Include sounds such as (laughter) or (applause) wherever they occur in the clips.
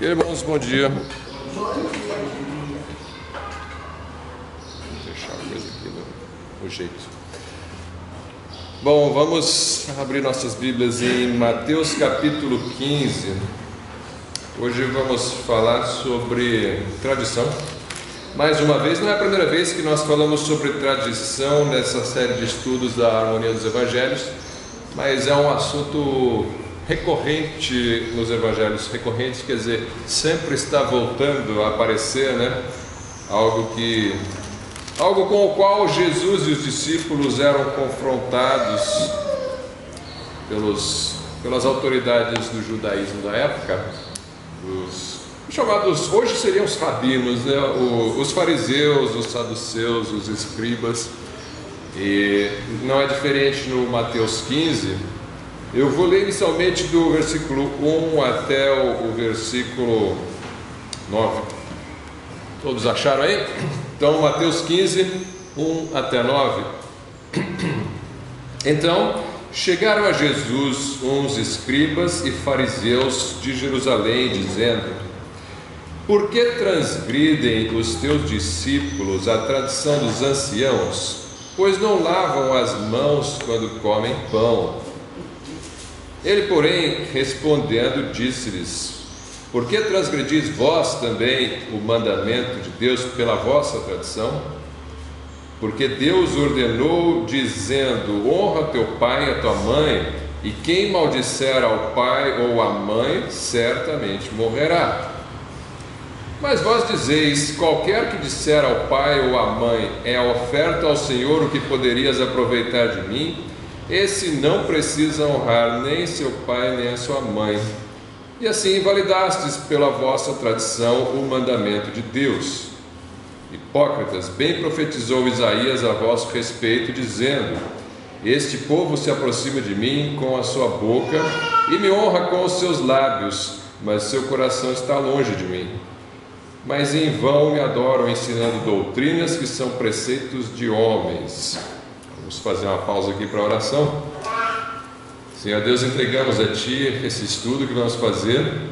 Irmãos, bom dia. Vou deixar a coisa aqui no, no jeito. Bom, vamos abrir nossas Bíblias em Mateus capítulo 15. Hoje vamos falar sobre tradição. Mais uma vez, não é a primeira vez que nós falamos sobre tradição nessa série de estudos da harmonia dos evangelhos, mas é um assunto recorrente nos evangelhos, recorrente quer dizer, sempre está voltando a aparecer, né? Algo que algo com o qual Jesus e os discípulos eram confrontados pelos, pelas autoridades do judaísmo da época, os chamados, hoje seriam os rabinos, né? os fariseus, os saduceus, os escribas, e não é diferente no Mateus 15, eu vou ler inicialmente do versículo 1 até o, versículo 9. Todos acharam aí? Então, Mateus 15, 1 até 9. (clears throat) Então, chegaram a Jesus uns escribas e fariseus de Jerusalém, dizendo: Por que transgridem os teus discípulos a tradição dos anciãos, pois não lavam as mãos quando comem pão? Ele, porém, respondendo, disse-lhes: Por que transgredis vós também o mandamento de Deus pela vossa tradição? Porque Deus ordenou, dizendo: Honra teu pai e a tua mãe, e quem maldisser ao pai ou à mãe, certamente morrerá. Mas vós dizeis: qualquer que disser ao pai ou à mãe, é oferta ao Senhor o que poderias aproveitar de mim, esse não precisa honrar nem seu pai nem a sua mãe. E assim invalidastes pela vossa tradição o mandamento de Deus. Hipócritas, bem profetizou Isaías a vosso respeito, dizendo: Este povo se aproxima de mim com a sua boca e me honra com os seus lábios, mas seu coração está longe de mim. Mas em vão me adoram, ensinando doutrinas que são preceitos de homens. Vamos fazer uma pausa aqui para a oração. Senhor Deus, entregamos a Ti esse estudo que vamos fazer.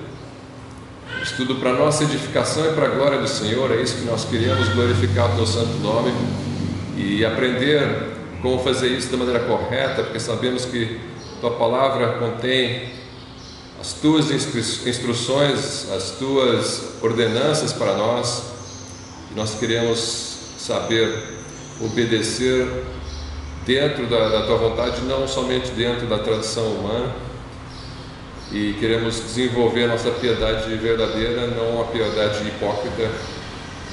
Estudo para nossa edificação e para a glória do Senhor. É isso que nós queríamos glorificar o Teu santo nome e aprender como fazer isso da maneira correta, porque sabemos que Tua palavra contém as Tuas instruções, as Tuas ordenanças para nós. Nós queremos saber obedecer dentro da, da tua vontade, não somente dentro da tradição humana. E queremos desenvolver a nossa piedade verdadeira, não a piedade hipócrita.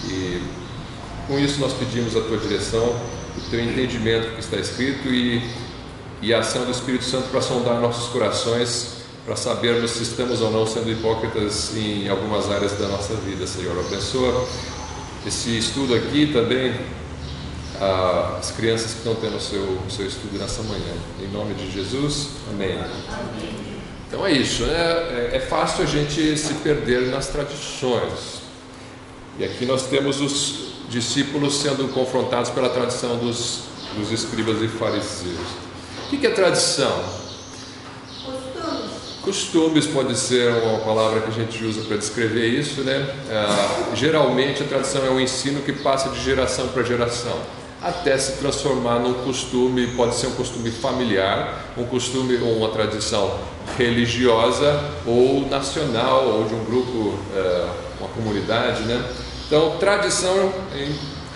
E com isso nós pedimos a tua direção, o teu entendimento que está escrito e, e a ação do Espírito Santo para sondar nossos corações, para sabermos se estamos ou não sendo hipócritas em algumas áreas da nossa vida, Senhor. Abençoa esse estudo aqui também as crianças que estão tendo o seu, o seu estudo nessa manhã. Em nome de Jesus, amém. Então é isso, né? É, é fácil a gente se perder nas tradições. E aqui nós temos os discípulos sendo confrontados pela tradição dos, dos escribas e fariseus. O que é tradição? Costumes. Costumes pode ser uma palavra que a gente usa para descrever isso, né? Ah, geralmente a tradição é um ensino que passa de geração para geração até se transformar num costume, pode ser um costume familiar, um costume ou uma tradição religiosa ou nacional ou de um grupo, é, uma comunidade, né? Então, tradição,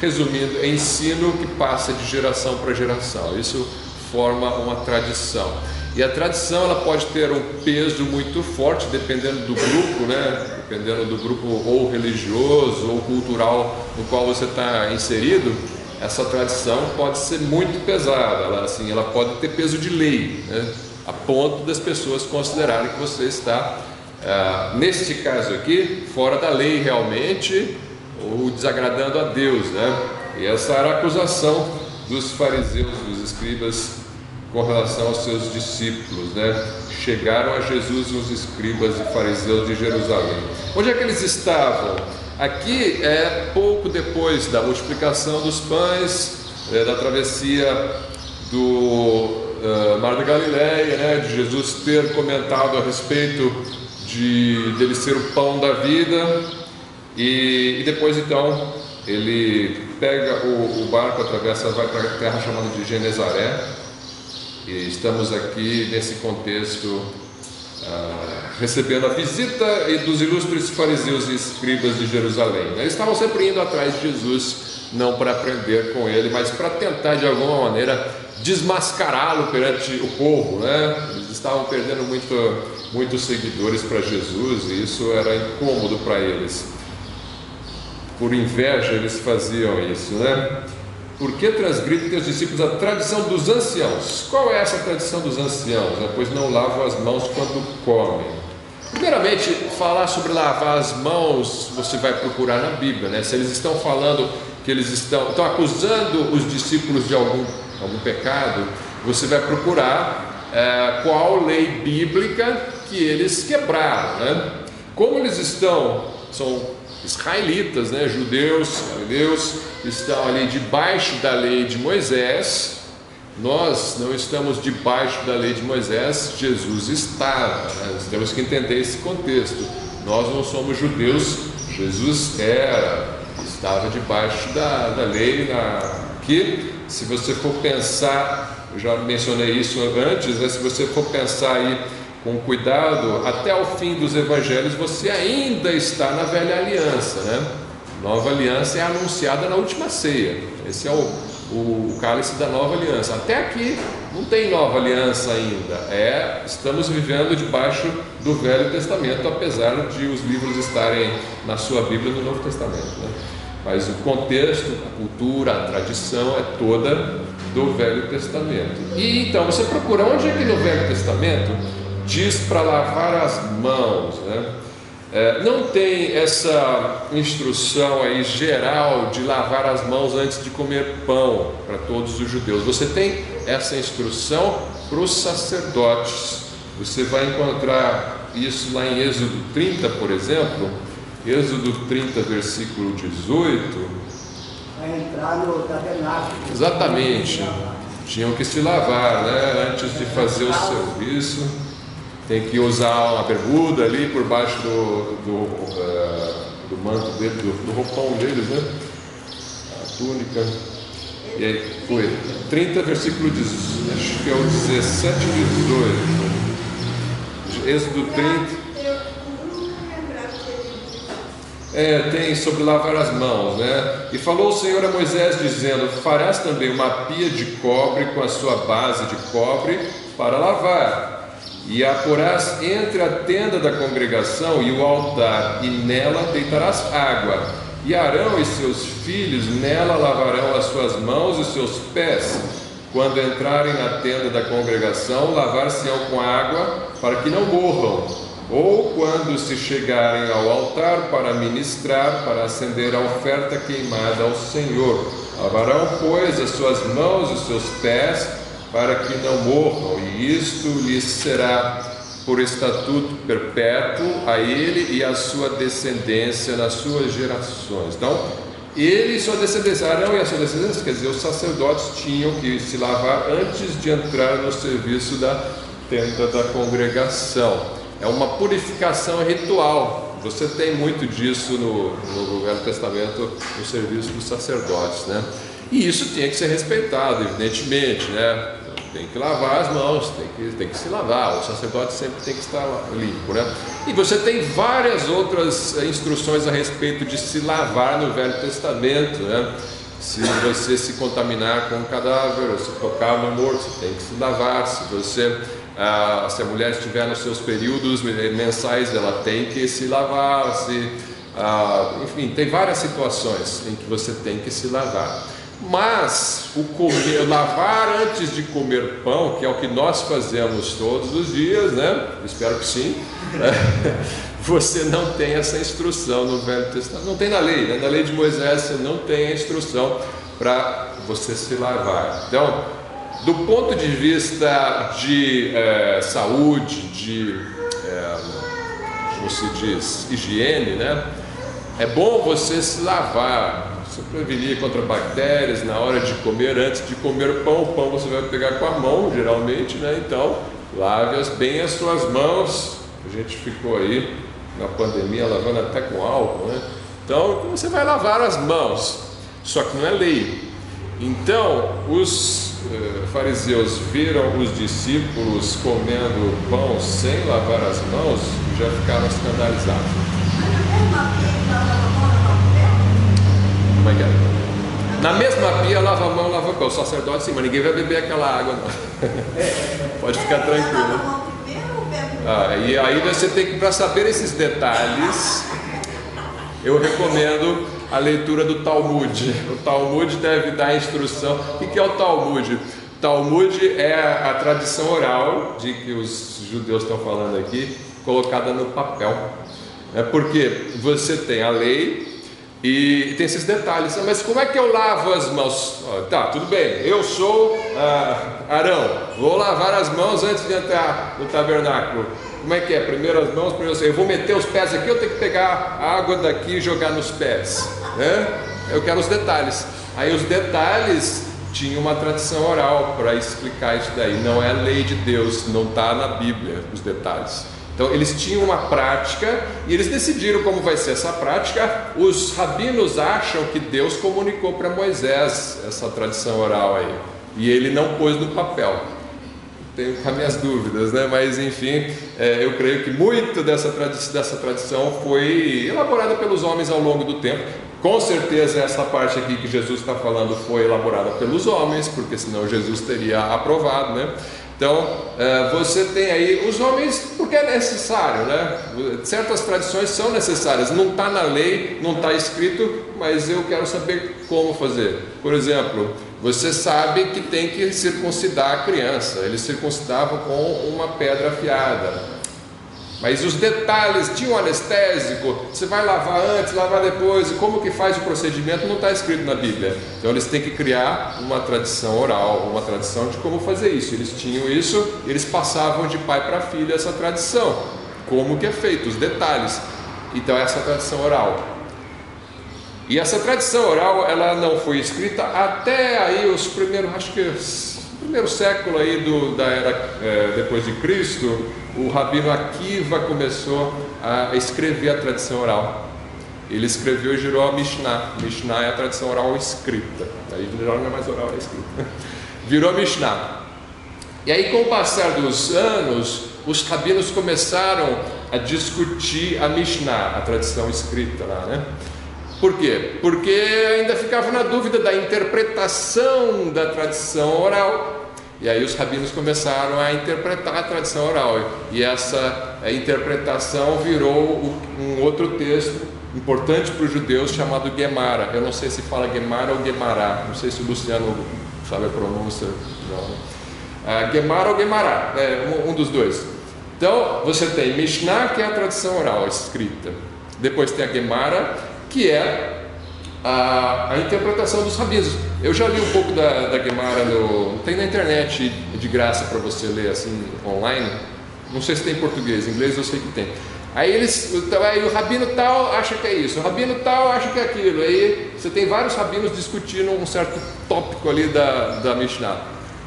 resumindo, é ensino que passa de geração para geração. Isso forma uma tradição. E a tradição ela pode ter um peso muito forte dependendo do grupo, né? Dependendo do grupo ou religioso ou cultural no qual você está inserido essa tradição pode ser muito pesada, ela, assim, ela pode ter peso de lei, né? a ponto das pessoas considerarem que você está, ah, neste caso aqui, fora da lei realmente, ou desagradando a Deus. Né? E essa era a acusação dos fariseus, dos escribas, com relação aos seus discípulos. Né? Chegaram a Jesus os escribas e fariseus de Jerusalém. Onde é que eles estavam? Aqui é pouco depois da multiplicação dos pães, é, da travessia do uh, Mar da Galileia, né, de Jesus ter comentado a respeito de dele ser o pão da vida. E, e depois então ele pega o, o, barco, atravessa, vai para a terra chamada de Genezaré. E estamos aqui nesse contexto ah, recebendo a visita dos ilustres fariseus e escribas de Jerusalém. Eles estavam sempre indo atrás de Jesus, não para aprender com ele, mas para tentar de alguma maneira desmascará-lo perante o povo, né? Eles estavam perdendo muito, muitos seguidores para Jesus e isso era incômodo para eles. Por inveja eles faziam isso, né? Por que transgridem teus discípulos a tradição dos anciãos? Qual é essa tradição dos anciãos? Né? Pois não lavam as mãos quando comem. Primeiramente, falar sobre lavar as mãos, você vai procurar na Bíblia, né? Se eles estão falando que eles estão, estão acusando os discípulos de algum algum pecado, você vai procurar é, qual lei bíblica que eles quebraram. Né? Como eles estão, são israelitas, né? judeus, judeus, estão ali debaixo da lei de Moisés, nós não estamos debaixo da lei de Moisés, Jesus estava. Né? Nós temos que entender esse contexto. Nós não somos judeus, Jesus era, estava debaixo da, da lei na, que se você for pensar, eu já mencionei isso antes, né? se você for pensar aí com cuidado, até o fim dos evangelhos você ainda está na velha aliança, né? Nova aliança é anunciada na última ceia. Esse é o, o, o cálice da nova aliança. Até aqui não tem nova aliança ainda. É, estamos vivendo debaixo do Velho Testamento, apesar de os livros estarem na sua Bíblia no Novo Testamento. Né? Mas o contexto, a cultura, a tradição é toda do Velho Testamento. E então você procura onde é que no Velho Testamento diz para lavar as mãos, né? É, não tem essa instrução aí geral de lavar as mãos antes de comer pão para todos os judeus. Você tem essa instrução para os sacerdotes. Você vai encontrar isso lá em Êxodo 30, por exemplo, Êxodo 30, versículo 18. Vai entrar no tabernáculo. Exatamente. Tinham que se lavar, né? Antes de fazer o serviço. Tem que usar uma bermuda ali por baixo do, do, uh, do manto dele, do, do roupão deles, né? A túnica. E aí foi 30, versículo 18, acho que é o 17 e 18. Êxodo 30. É, tem sobre lavar as mãos, né? E falou o Senhor a Moisés, dizendo: Farás também uma pia de cobre com a sua base de cobre para lavar, e porás entre a tenda da congregação e o altar, e nela deitarás água. E Arão e seus filhos nela lavarão as suas mãos e seus pés. Quando entrarem na tenda da congregação, lavar-se-ão com água, para que não morram ou quando se chegarem ao altar para ministrar, para acender a oferta queimada ao Senhor. Lavarão, pois, as suas mãos e seus pés, para que não morram, e isto lhes será por estatuto perpétuo a ele e a sua descendência nas suas gerações. Então, ele e sua descendência, Arão e a sua descendência, quer dizer, os sacerdotes tinham que se lavar antes de entrar no serviço da tenda da congregação é uma purificação ritual. Você tem muito disso no, no Velho Testamento, no serviço dos sacerdotes, né? E isso tinha que ser respeitado, evidentemente, né? Tem que lavar as mãos, tem que, tem que se lavar, o sacerdote sempre tem que estar limpo, né? E você tem várias outras eh, instruções a respeito de se lavar no Velho Testamento, né? Se você se contaminar com um cadáver, se tocar no morto, você tem que se lavar. Se você ah, se a mulher estiver nos seus períodos mensais, ela tem que se lavar, se, ah, enfim, tem várias situações em que você tem que se lavar. Mas o comer, lavar antes de comer pão, que é o que nós fazemos todos os dias, né? Espero que sim. (laughs) Você não tem essa instrução no Velho Testamento, não tem na lei, né? na lei de Moisés você não tem a instrução para você se lavar. Então, do ponto de vista de é, saúde, de, é, como se diz, higiene, né? É bom você se lavar, você prevenir contra bactérias na hora de comer, antes de comer pão. O pão você vai pegar com a mão, geralmente, né? Então, lave -as bem as suas mãos A gente ficou aí na pandemia lavando até com álcool, né? Então você vai lavar as mãos, só que não é lei. Então os eh, fariseus viram os discípulos comendo pão sem lavar as mãos e já ficaram escandalizados. É é? Na mesma pia, lava a mão, lava o pão. O sacerdote sim, mas ninguém vai beber aquela água, não. (laughs) Pode ficar tranquilo. Ah, e aí você tem que, para saber esses detalhes, eu recomendo a leitura do Talmud. O Talmud deve dar instrução. O que é o Talmud? Talmud é a tradição oral de que os judeus estão falando aqui, colocada no papel. É porque você tem a lei e tem esses detalhes. Mas como é que eu lavo as mãos? tá, tudo bem. Eu sou ah, Arão. Vou lavar as mãos antes de entrar no tabernáculo. Como é que é? Primeiro as mãos, primeiro eu vou meter os pés aqui, eu tenho que pegar a água daqui e jogar nos pés. Né? Eu quero os detalhes. Aí os detalhes tinha uma tradição oral para explicar isso daí. Não é lei de Deus, não está na Bíblia os detalhes. Então eles tinham uma prática e eles decidiram como vai ser essa prática. Os rabinos acham que Deus comunicou para Moisés essa tradição oral aí e ele não pôs no papel tenho as minhas dúvidas, né? mas enfim, é, eu creio que muito dessa, tradi dessa tradição foi elaborada pelos homens ao longo do tempo. Com certeza, essa parte aqui que Jesus está falando foi elaborada pelos homens, porque senão Jesus teria aprovado, né? Então, é, você tem aí os homens, porque é necessário, né? Certas tradições são necessárias, não está na lei, não está escrito, mas eu quero saber como fazer. Por exemplo, você sabe que tem que circuncidar a criança. Eles circuncidavam com uma pedra afiada. Mas os detalhes, tinha um anestésico, você vai lavar antes, lavar depois, e como que faz o procedimento não está escrito na Bíblia. Então eles têm que criar uma tradição oral, uma tradição de como fazer isso. Eles tinham isso, eles passavam de pai para filho essa tradição. Como que é feito, os detalhes. Então essa tradição oral. E essa tradição oral, ela não foi escrita até aí os primeiros, acho que primeiro século aí do, da era é, depois de Cristo, o rabino Akiva começou a escrever a tradição oral. Ele escreveu e girou a Mishnah. Mishnah é a tradição oral escrita. Aí já não é mais oral, é escrita. (laughs) Virou a Mishnah. E aí, com o passar dos anos, os rabinos começaram a discutir a Mishnah, a tradição escrita lá, né? Por quê? Porque ainda ficava na dúvida da interpretação da tradição oral. E aí os rabinos começaram a interpretar a tradição oral. E essa interpretação virou um outro texto importante para os judeus chamado Gemara. Eu não sei se fala Gemara ou Gemará. Não sei se o Luciano sabe a pronúncia. Não. Uh, Gemara ou Gemará, é um, um dos dois. Então você tem Mishnah, que é a tradição oral escrita. Depois tem a Gemara, que é a, a interpretação dos rabinos. Eu já li um pouco da, da Gemara, no, tem na internet de graça para você ler assim online. Não sei se tem em português, em inglês eu sei que tem. Aí eles, então, aí o rabino tal acha que é isso, o rabino tal acha que é aquilo. Aí você tem vários rabinos discutindo um certo tópico ali da, da Mishnah.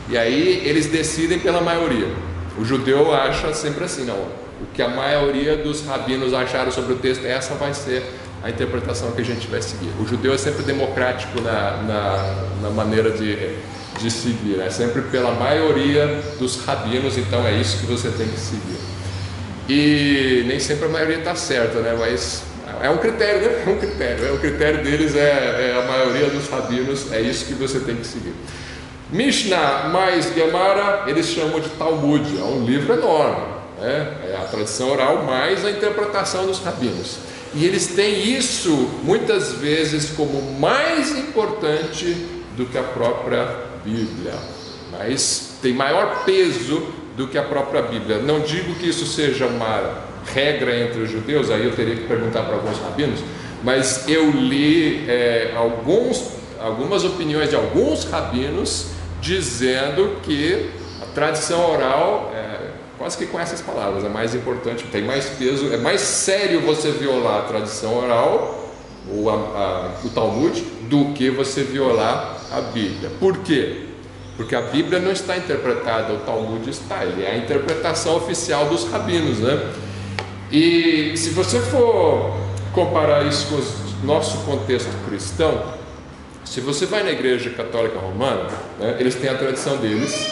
E aí eles decidem pela maioria. O judeu acha sempre assim, não. O que a maioria dos rabinos acharam sobre o texto, essa vai ser a interpretação que a gente vai seguir. O judeu é sempre democrático na, na, na maneira de, de seguir, é sempre pela maioria dos rabinos, então é isso que você tem que seguir. E nem sempre a maioria está certa, né? mas é um critério, né? (laughs) É um critério. É, o critério deles é, é, a maioria dos rabinos, é isso que você tem que seguir. Mishnah mais Gemara, eles chamam de Talmud, é um livro enorme. Né? É a tradição oral mais a interpretação dos rabinos. E eles têm isso muitas vezes como mais importante do que a própria Bíblia, mas tem maior peso do que a própria Bíblia. Não digo que isso seja uma regra entre os judeus, aí eu teria que perguntar para alguns rabinos, mas eu li é, alguns, algumas opiniões de alguns rabinos dizendo que a tradição oral é, quase que com essas palavras, é mais importante, tem mais peso, é mais sério você violar a tradição oral, ou a, a, o Talmud, do que você violar a Bíblia. Por quê? Porque a Bíblia não está interpretada, o Talmud está, ele é a interpretação oficial dos rabinos, né? E se você for comparar isso com o nosso contexto cristão, se você vai na Igreja Católica Romana, né, eles têm a tradição deles,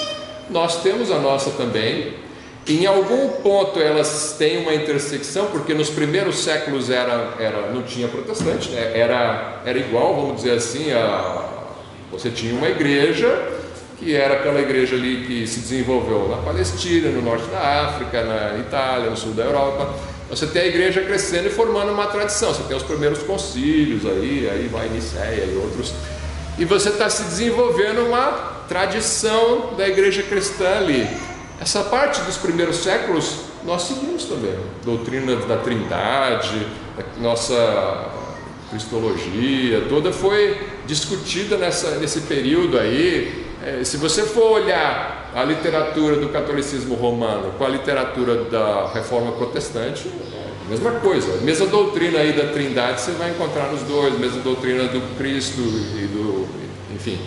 nós temos a nossa também. Em algum ponto elas têm uma intersecção, porque nos primeiros séculos era, era não tinha protestante, né? era, era igual, vamos dizer assim, a, você tinha uma igreja que era aquela igreja ali que se desenvolveu na Palestina, no norte da África, na Itália, no sul da Europa. Você tem a igreja crescendo e formando uma tradição. Você tem os primeiros concílios aí, aí vai Nicéia e outros. E você está se desenvolvendo uma tradição da igreja cristã ali. Essa parte dos primeiros séculos nós seguimos também. Doutrina da Trindade, nossa cristologia, toda foi discutida nessa, nesse período aí. É, se você for olhar a literatura do catolicismo romano com a literatura da reforma protestante, é mesma coisa, a mesma doutrina aí da trindade você vai encontrar nos dois, mesma doutrina do Cristo e do, enfim,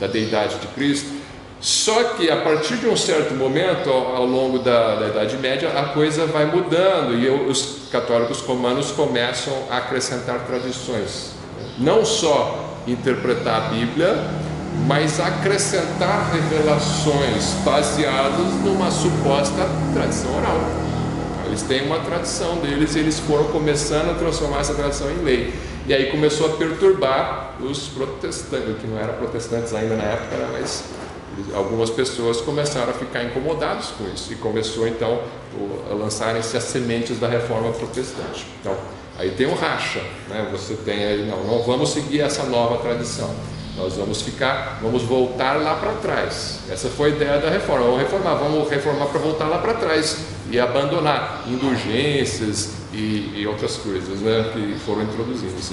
da deidade de Cristo. Só que a partir de um certo momento, ao longo da, da Idade Média, a coisa vai mudando e os católicos romanos começam a acrescentar tradições. Não só interpretar a Bíblia, mas acrescentar revelações baseadas numa suposta tradição oral. Eles têm uma tradição deles e eles foram começando a transformar essa tradição em lei. E aí começou a perturbar os protestantes, que não eram protestantes ainda na época, né, mas algumas pessoas começaram a ficar incomodados com isso e começou então a lançarem-se as sementes da reforma protestante. Então, aí tem um racha, né? Você tem aí, não, não vamos seguir essa nova tradição. Nós vamos ficar, vamos voltar lá para trás. Essa foi a ideia da reforma. Vamos reformar, vamos reformar para voltar lá para trás e abandonar indulgências e, e, outras coisas né, que foram introduzidas.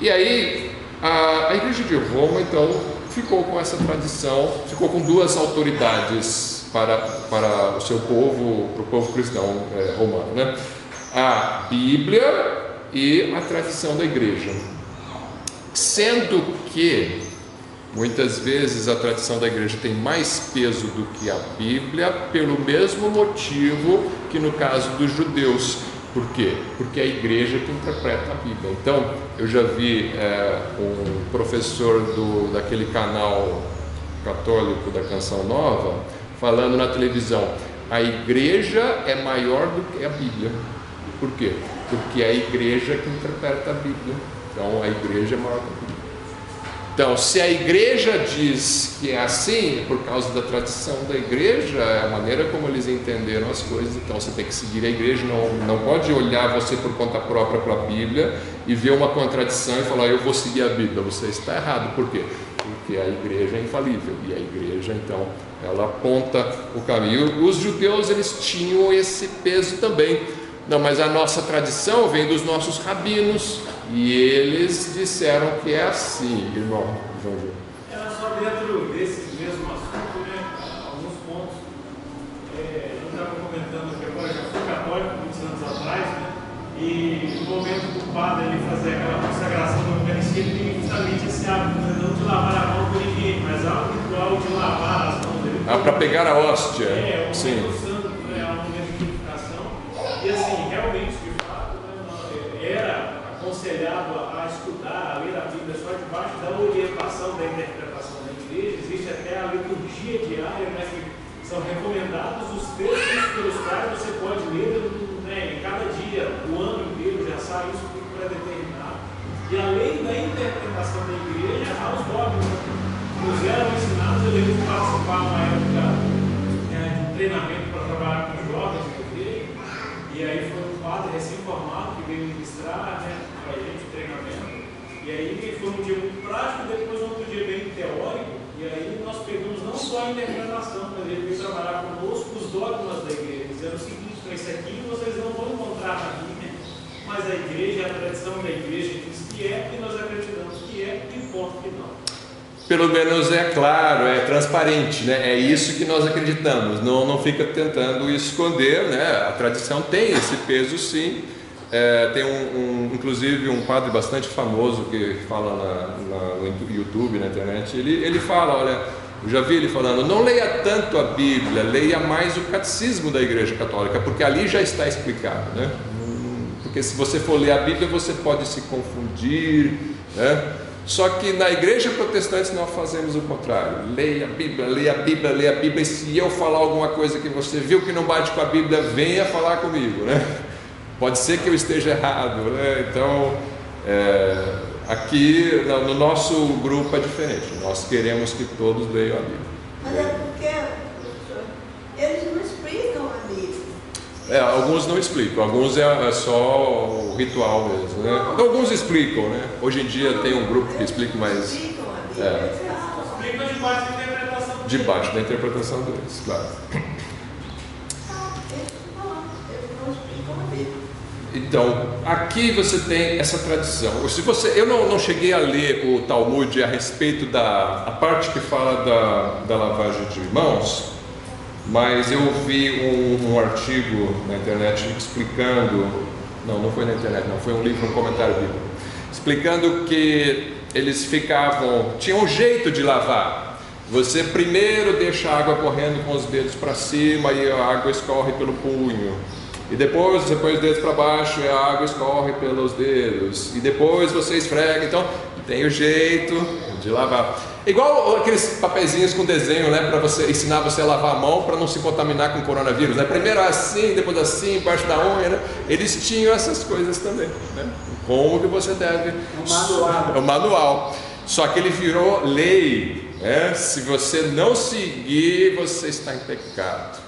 E aí, a, a Igreja de Roma, então, ficou com essa tradição, ficou com duas autoridades para, para o seu povo, para o povo cristão é, romano, né? A Bíblia e a tradição da igreja. Sendo que muitas vezes a tradição da igreja tem mais peso do que a Bíblia, pelo mesmo motivo que no caso dos judeus. Por quê? Porque é a igreja que interpreta a Bíblia. Então, eu já vi é, um professor do, daquele canal católico da Canção Nova falando na televisão: a igreja é maior do que a Bíblia. Por quê? Porque é a igreja que interpreta a Bíblia. Então a igreja é maior que a Bíblia. Então, se a igreja diz que é assim, por causa da tradição da igreja, é a maneira como eles entenderam as coisas, então você tem que seguir a igreja, não, não pode olhar você por conta própria para a Bíblia e ver uma contradição e falar, eu vou seguir a Bíblia. Você está errado, por quê? Porque a igreja é infalível e a igreja, então, ela aponta o caminho. Os judeus, eles tinham esse peso também não, mas a nossa tradição vem dos nossos rabinos e eles disseram que é assim, irmão João Júlio. Era só dentro desse mesmo assunto, né? Alguns pontos. É, eu estava comentando que agora já fui católico muitos anos atrás, né? E no momento do padre ele fazer aquela consagração da Eucaristia, ele tem justamente esse hábito, né? não de lavar a mão por ninguém, mas há ritual de lavar as mãos dele. Ah, para pegar a hóstia. É, o Sim. santo, né? É um momento de purificação. E assim, realmente, de fato, né, era aconselhado a, estudar, a ler a Bíblia só debaixo da orientação da interpretação da igreja. Existe até a liturgia diária, né, que são recomendados os textos pelos quais você pode ler né, em cada dia, o ano inteiro, já sai isso tudo pré-determinado. E além da interpretação da igreja, há os dogmas nos eram ensinados. De participar uma época é, de treinamento para trabalhar com jovens na. E aí foi um padre recém-formado que veio ministrar né, para a gente o treinamento. E aí foi um dia muito prático, depois outro dia bem teórico. E aí nós pegamos não só a interpretação, mas ele veio trabalhar conosco os dogmas da igreja, dizendo o seguinte, então isso aqui vocês não vão encontrar na Bíblia, mas a igreja, a tradição da igreja diz que é, e nós acreditamos que é, e ponto não pelo menos é claro, é transparente, né? É isso que nós acreditamos. Não, não fica tentando esconder, né? A tradição tem esse peso, sim. É, tem um, um, inclusive um padre bastante famoso que fala na, na, no YouTube, na internet. Ele, ele fala, olha, eu já vi ele falando, não leia tanto a Bíblia, leia mais o catecismo da Igreja Católica, porque ali já está explicado, né? porque se você for ler a Bíblia você pode se confundir, né? Só que na igreja protestante nós fazemos o contrário. Leia a Bíblia, leia a Bíblia, leia a Bíblia. E se eu falar alguma coisa que você viu que não bate com a Bíblia, venha falar comigo, né? Pode ser que eu esteja errado, né? Então, é, aqui no nosso grupo é diferente. Nós queremos que todos leiam a Bíblia. Mas é porque eles não explicam a Bíblia. É, alguns não explicam, alguns é, é só o ritual mesmo, né? Alguns explicam, né? Hoje em dia tem um grupo que explica, mas Explicam a Bíblia. É. Eles falam. Explica debaixo da interpretação. debaixo da interpretação deles, claro. Eles falam, eles não explicam a Bíblia. Então, aqui você tem essa tradição. Se você, eu não, não cheguei a ler o Talmud a respeito da a parte que fala da, da lavagem de mãos, mas eu vi um, um artigo na internet explicando, não, não foi na internet, não, foi um livro, um comentário bíblico, explicando que eles ficavam, tinha um jeito de lavar. Você primeiro deixa a água correndo com os dedos para cima e a água escorre pelo punho. E depois você põe os dedos para baixo e a água escorre pelos dedos. E depois você esfrega. Então, tem o jeito de lavar. Igual aqueles papeizinhos com desenho, né? Para você ensinar você a lavar a mão para não se contaminar com coronavírus. Né? Primeiro assim, depois assim, embaixo da unha. Né? Eles tinham essas coisas também. Né? Como que você deve. Manual. É o manual. Só que ele virou lei. Né? Se você não seguir, você está em pecado.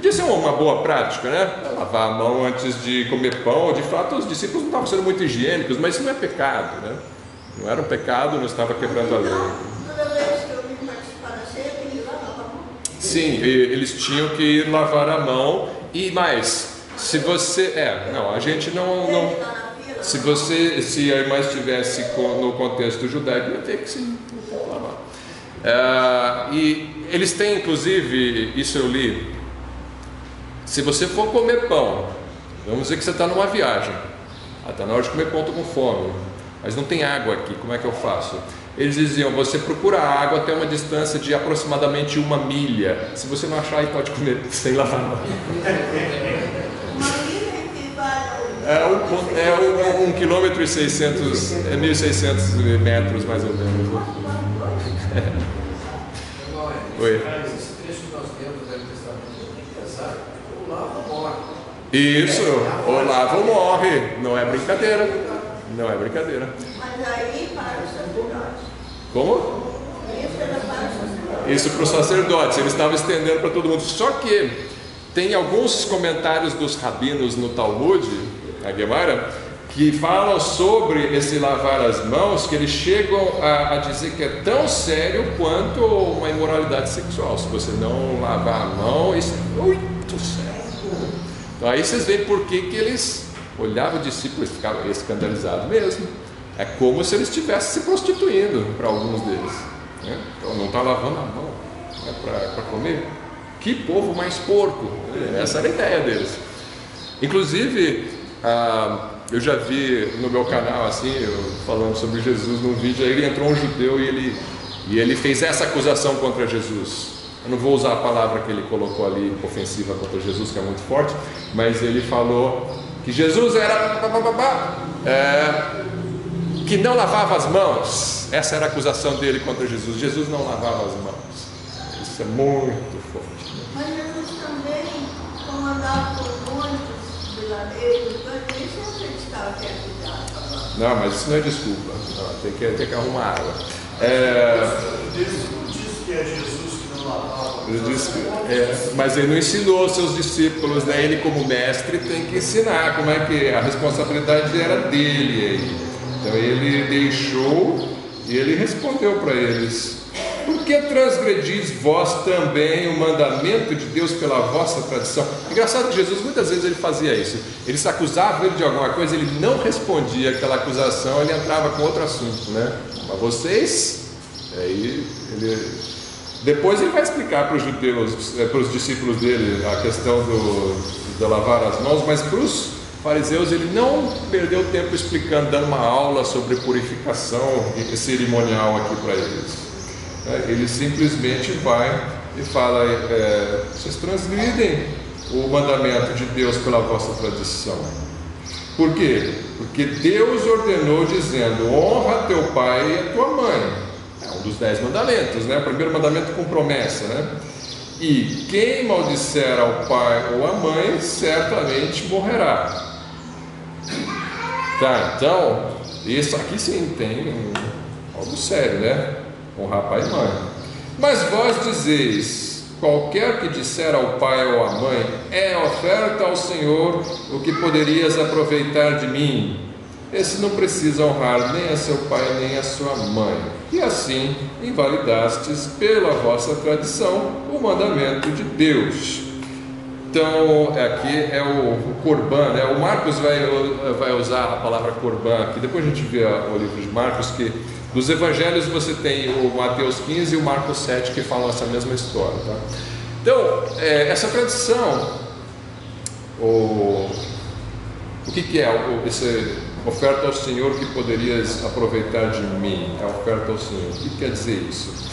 Podia ser uma boa prática, né? Lavar a mão antes de comer pão. De fato, os discípulos não estavam sendo muito higiênicos, mas isso não é pecado, né? Não era um pecado, não estava quebrando a lei. Sim, e eles tinham que ir lavar a mão e mais. Se você, é, não, a gente não, não se você, se a irmã estivesse no contexto judaico, ia ter que se lavar. Ah, e eles têm, inclusive, isso eu li. Se você for comer pão, vamos dizer que você está numa viagem, ah, está na hora de comer pão, estou com fome, mas não tem água aqui, como é que eu faço? Eles diziam: você procura água até uma distância de aproximadamente uma milha. Se você não achar, aí pode comer sem lavar uma É um, é um, um quilômetro e 600, é 1.600 metros mais ou menos. (laughs) Oi. Esse trecho que nós temos do Velho Testamento é muito pesado. O lava morre. Isso, ou morre, não é brincadeira. Não é brincadeira. Mas aí para os sacerdotes. Como? Isso para os sacerdotes. Eles estavam estendendo para todo mundo. Só que tem alguns comentários dos rabinos no Talmud, na Gemara, que falam sobre esse lavar as mãos, que eles chegam a, a dizer que é tão sério quanto uma imoralidade sexual. Se você não lavar a mão, isso é muito sério. Então aí vocês veem por que, que eles olhavam o discípulo e ficavam escandalizados mesmo. É como se eles estivessem se prostituindo para alguns deles. né? Então não está lavando a mão né, para comer. Que povo mais porco! Essa era a ideia deles. Inclusive, ah, eu já vi no meu canal assim, falando sobre Jesus num vídeo, aí ele entrou um judeu e ele, e ele fez essa acusação contra Jesus. Eu não vou usar a palavra que ele colocou ali, ofensiva contra Jesus, que é muito forte, mas ele falou que Jesus era é, que não lavava as mãos. Essa era a acusação dele contra Jesus. Jesus não lavava as mãos. Isso é muito forte. né? Mas Jesus também, comandado por muitos vilareiros, sempre cuidado para lá. Não, mas isso não é desculpa. Não, tem, que, tem que arrumar água. É, Deus não disse que é Jesus ele é, mas ele não ensinou seus discípulos, né? Ele como mestre tem que ensinar como é que a responsabilidade era dele aí. Então ele deixou e ele respondeu para eles: Por que transgredis vós também o mandamento de Deus pela vossa tradição? Engraçado que Jesus muitas vezes ele fazia isso. Eles acusavam ele de alguma coisa, ele não respondia aquela acusação, ele entrava com outro assunto, né? Mas vocês, aí ele depois ele vai explicar para os judeus, eh, para os discípulos dele, a questão do, de lavar as mãos, mas para os fariseus ele não perdeu tempo explicando, dando uma aula sobre purificação cerimonial aqui para eles. É, Ele simplesmente vai e fala: é, vocês transgridem o mandamento de Deus pela vossa tradição. Por quê? Porque Deus ordenou dizendo: honra teu pai e a tua mãe. Dos dez mandamentos, né? O primeiro mandamento com promessa, né? E quem maldisser ao pai ou à mãe, certamente morrerá. Tá, então, isso aqui sim tem algo sério, né? Honrar pai e mãe. Mas vós dizeis: qualquer que disser ao pai ou à mãe, é oferta ao Senhor o que poderias aproveitar de mim. Esse não precisa honrar nem a seu pai nem a sua mãe. E assim invalidastes pela vossa tradição o mandamento de Deus. Então, aqui é o, Corban, né? o Marcos vai, vai usar a palavra Corban aqui, depois a gente vê o livro de Marcos, que dos evangelhos você tem o Mateus 15 e o Marcos 7 que falam essa mesma história. Tá? Então, é, essa tradição, o, o que, que é o, esse oferta ao Senhor que poderias aproveitar de mim? É oferta ao Senhor. O que quer dizer isso?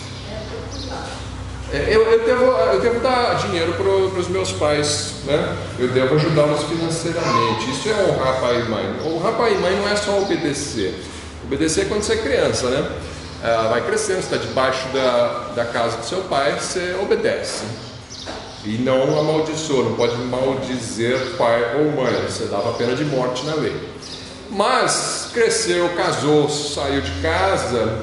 É, eu, eu, devo, eu devo dar dinheiro para os meus pais, né? eu devo ajudá-los financeiramente. Isso é honrar pai e mãe. Honrar pai e mãe não é só obedecer. Obedecer é quando você é criança, né? É, vai crescendo, está debaixo da, da casa do seu pai, você obedece. E não amaldiçoa, não pode maldizer pai ou mãe, você dava pena de morte na lei. Mas cresceu, casou, saiu de casa,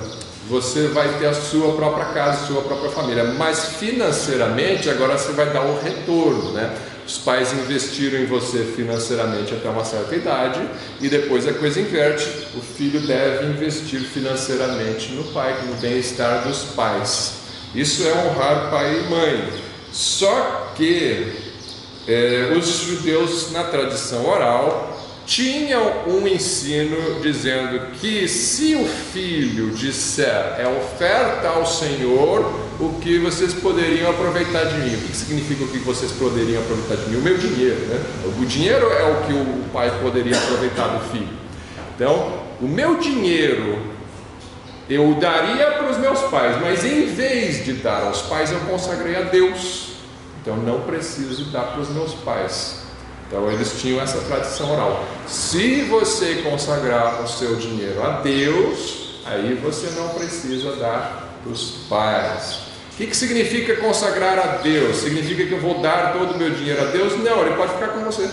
você vai ter a sua própria casa, sua própria família, mas financeiramente agora você vai dar um retorno, né? Os pais investiram em você financeiramente até uma certa idade e depois a coisa inverte. O filho deve investir financeiramente no pai, no bem-estar dos pais. Isso é honrar pai e mãe. Só que é, os judeus, na tradição oral, tinham um ensino dizendo que se o filho disser é oferta ao Senhor, o que vocês poderiam aproveitar de mim? O que significa o que vocês poderiam aproveitar de mim? O meu dinheiro, né? O dinheiro é o que o pai poderia aproveitar do filho. Então, o meu dinheiro eu daria para os meus pais, mas em vez de dar aos pais, eu consagrei a Deus. Então, não preciso dar para os meus pais. Então eles tinham essa tradição oral. Se você consagrar o seu dinheiro a Deus, aí você não precisa dar para os pais. O que, que significa consagrar a Deus? Significa que eu vou dar todo o meu dinheiro a Deus? Não, ele pode ficar com você.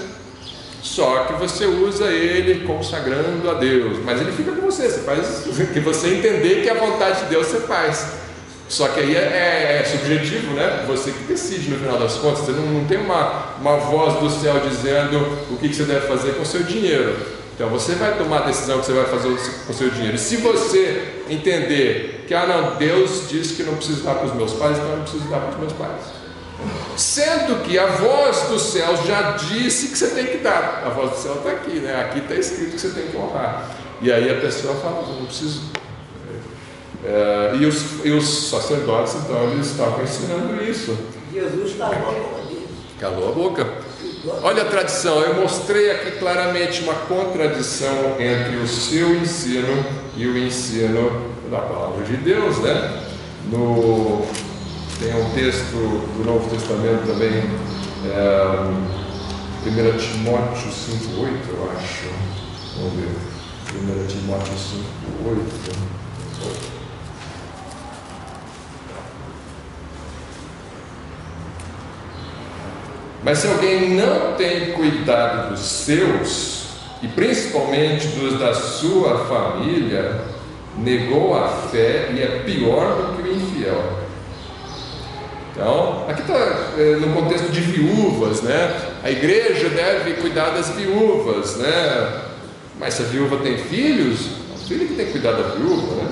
Só que você usa ele consagrando a Deus, mas ele fica com você. Você faz que você entender que a vontade de Deus você faz. Só que aí é, é, é, subjetivo, né? Você que decide no final das contas. Você não, não tem uma, uma voz do céu dizendo o que, que você deve fazer com o seu dinheiro. Então você vai tomar a decisão que você vai fazer com o seu dinheiro. E se você entender que, ah, não, Deus disse que não preciso dar para os meus pais, então eu não preciso dar para os meus pais. Sendo que a voz do céu já disse que você tem que dar. A voz do céu está aqui, né? Aqui está escrito que você tem que honrar. E aí a pessoa fala, não preciso é, e, os, e os sacerdotes, então, eles estavam ensinando isso. Jesus calou a boca. Calou a boca. Olha a tradição, eu mostrei aqui claramente uma contradição entre o seu ensino e o ensino da palavra de Deus, né? No, tem um texto do Novo Testamento também, é, 1 Timóteo 5,8, eu acho. Vamos ver. 1 Timóteo 5,8. Mas se alguém não tem cuidado dos seus, e principalmente dos da sua família, negou a fé e é pior do que o infiel. Então, aqui está é, no contexto de viúvas, né? A igreja deve cuidar das viúvas, né? Mas se a viúva tem filhos, o filho que tem que cuidar da viúva, né?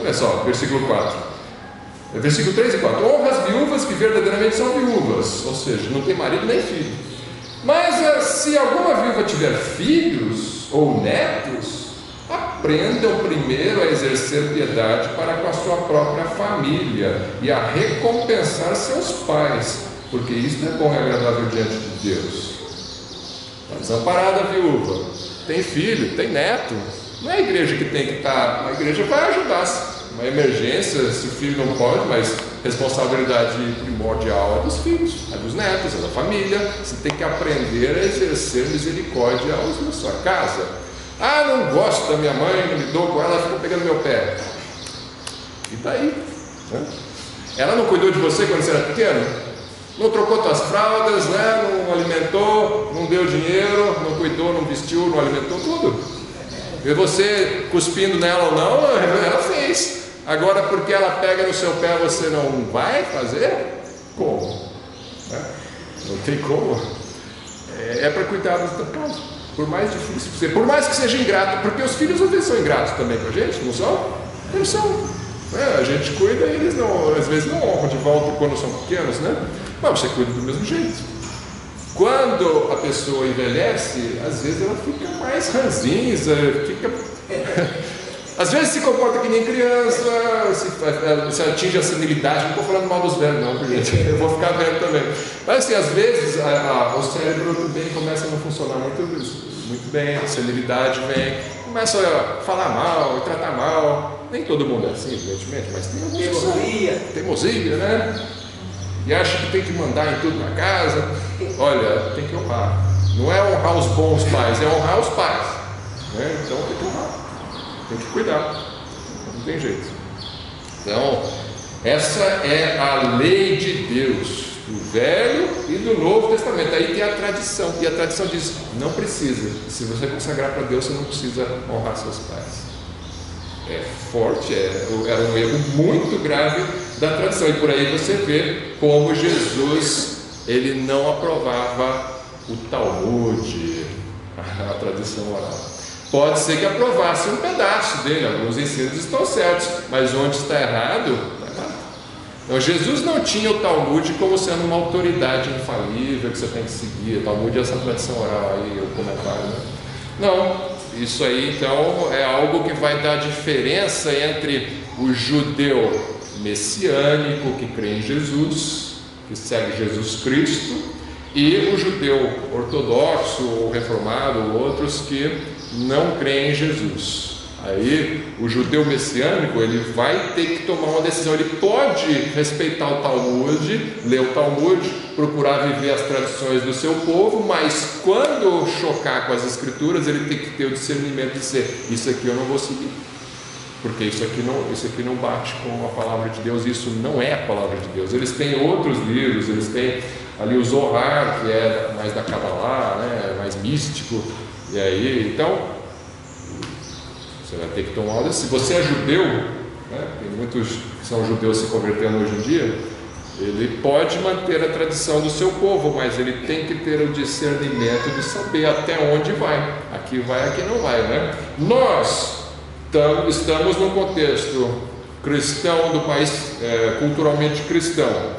Olha só, versículo 4. É versículo 3 e 4. Honra as viúvas que verdadeiramente são viúvas, ou seja, não tem marido nem filho. Mas eh, se alguma viúva tiver filhos ou netos, aprendam primeiro a exercer piedade para com a sua própria família e a recompensar seus pais, porque isto é bom e agradável diante de Deus. Está desamparada a viúva, tem filho, tem neto. Não é a igreja que tem que estar, a igreja vai ajudar uma emergência, se o filho não pode, mas responsabilidade primordial é dos filhos, é dos netos, é da família. Você tem que aprender a exercer misericórdia na sua casa. Ah, não gosto da minha mãe, não me dou com ela, fica pegando meu pé. E tá aí. Né? Ela não cuidou de você quando você era pequeno? Não trocou tuas fraldas, né? não alimentou, não deu dinheiro, não cuidou, não vestiu, não alimentou tudo. E você cuspindo nela ou não, ela fez. Agora, porque ela pega no seu pé, você não vai fazer? Como? Né? Não tem como. É, é para cuidar da casa. Por mais difícil que seja, por mais que seja ingrato, porque os filhos às vezes são ingratos também com a gente, não são? Eles são. É, a gente cuida e eles não, às vezes não honram de volta quando são pequenos, né? Mas você cuida do mesmo jeito. Quando a pessoa envelhece, às vezes ela fica mais ranzinza, fica. (laughs) Às vezes se comporta que nem criança, se, se atinge a senilidade, não estou falando mal dos velhos, não, gente, (laughs) eu vou ficar velho também. Mas assim, às vezes a, a, o cérebro também começa a não funcionar muito, muito bem, a senilidade vem, começa a falar mal, a tratar mal. Nem todo mundo é assim, evidentemente, mas tem alguns. Teimosia. Teimosia, né? E acha que tem que mandar em tudo na casa. Olha, tem que honrar. Não é honrar os bons pais, é honrar os pais. Né? Então tem que honrar. Tem que cuidar. Não tem jeito. Então, essa é a lei de Deus, do Velho e do Novo Testamento. Aí tem a tradição. E a tradição diz: não precisa. Se você consagrar para Deus, você não precisa honrar seus pais. É forte, é, era um erro muito grave da tradição. E por aí você vê como Jesus ele não aprovava o Talmud, (laughs) a tradição oral. Pode ser que aprovasse um pedaço dele, alguns ensinos estão certos, mas onde está errado, está errado. Então, Jesus não tinha o Talmud como sendo uma autoridade infalível que você tem que seguir. O Talmud é essa tradição oral aí, o comentário. Né? Não, isso aí então é algo que vai dar diferença entre o judeu messiânico que crê em Jesus, que segue Jesus Cristo, e o judeu ortodoxo ou reformado, ou outros que não crê em Jesus. Aí o judeu messiânico ele vai ter que tomar uma decisão. Ele pode respeitar o Talmud, ler o Talmud, procurar viver as tradições do seu povo, mas quando chocar com as escrituras, ele tem que ter o discernimento de dizer: Isso aqui eu não vou seguir, porque isso aqui não, isso aqui não bate com a palavra de Deus, isso não é a palavra de Deus. Eles têm outros livros, eles têm ali o Zohar, que é mais da Kabbalah, né, mais místico e aí, então, você vai ter que tomar uma. Se você é judeu, né, tem muitos que são judeus se convertendo hoje em dia, ele pode manter a tradição do seu povo, mas ele tem que ter o discernimento de saber até onde vai. Aqui vai, aqui não vai, né? Nós estamos num contexto cristão do país é, culturalmente cristão,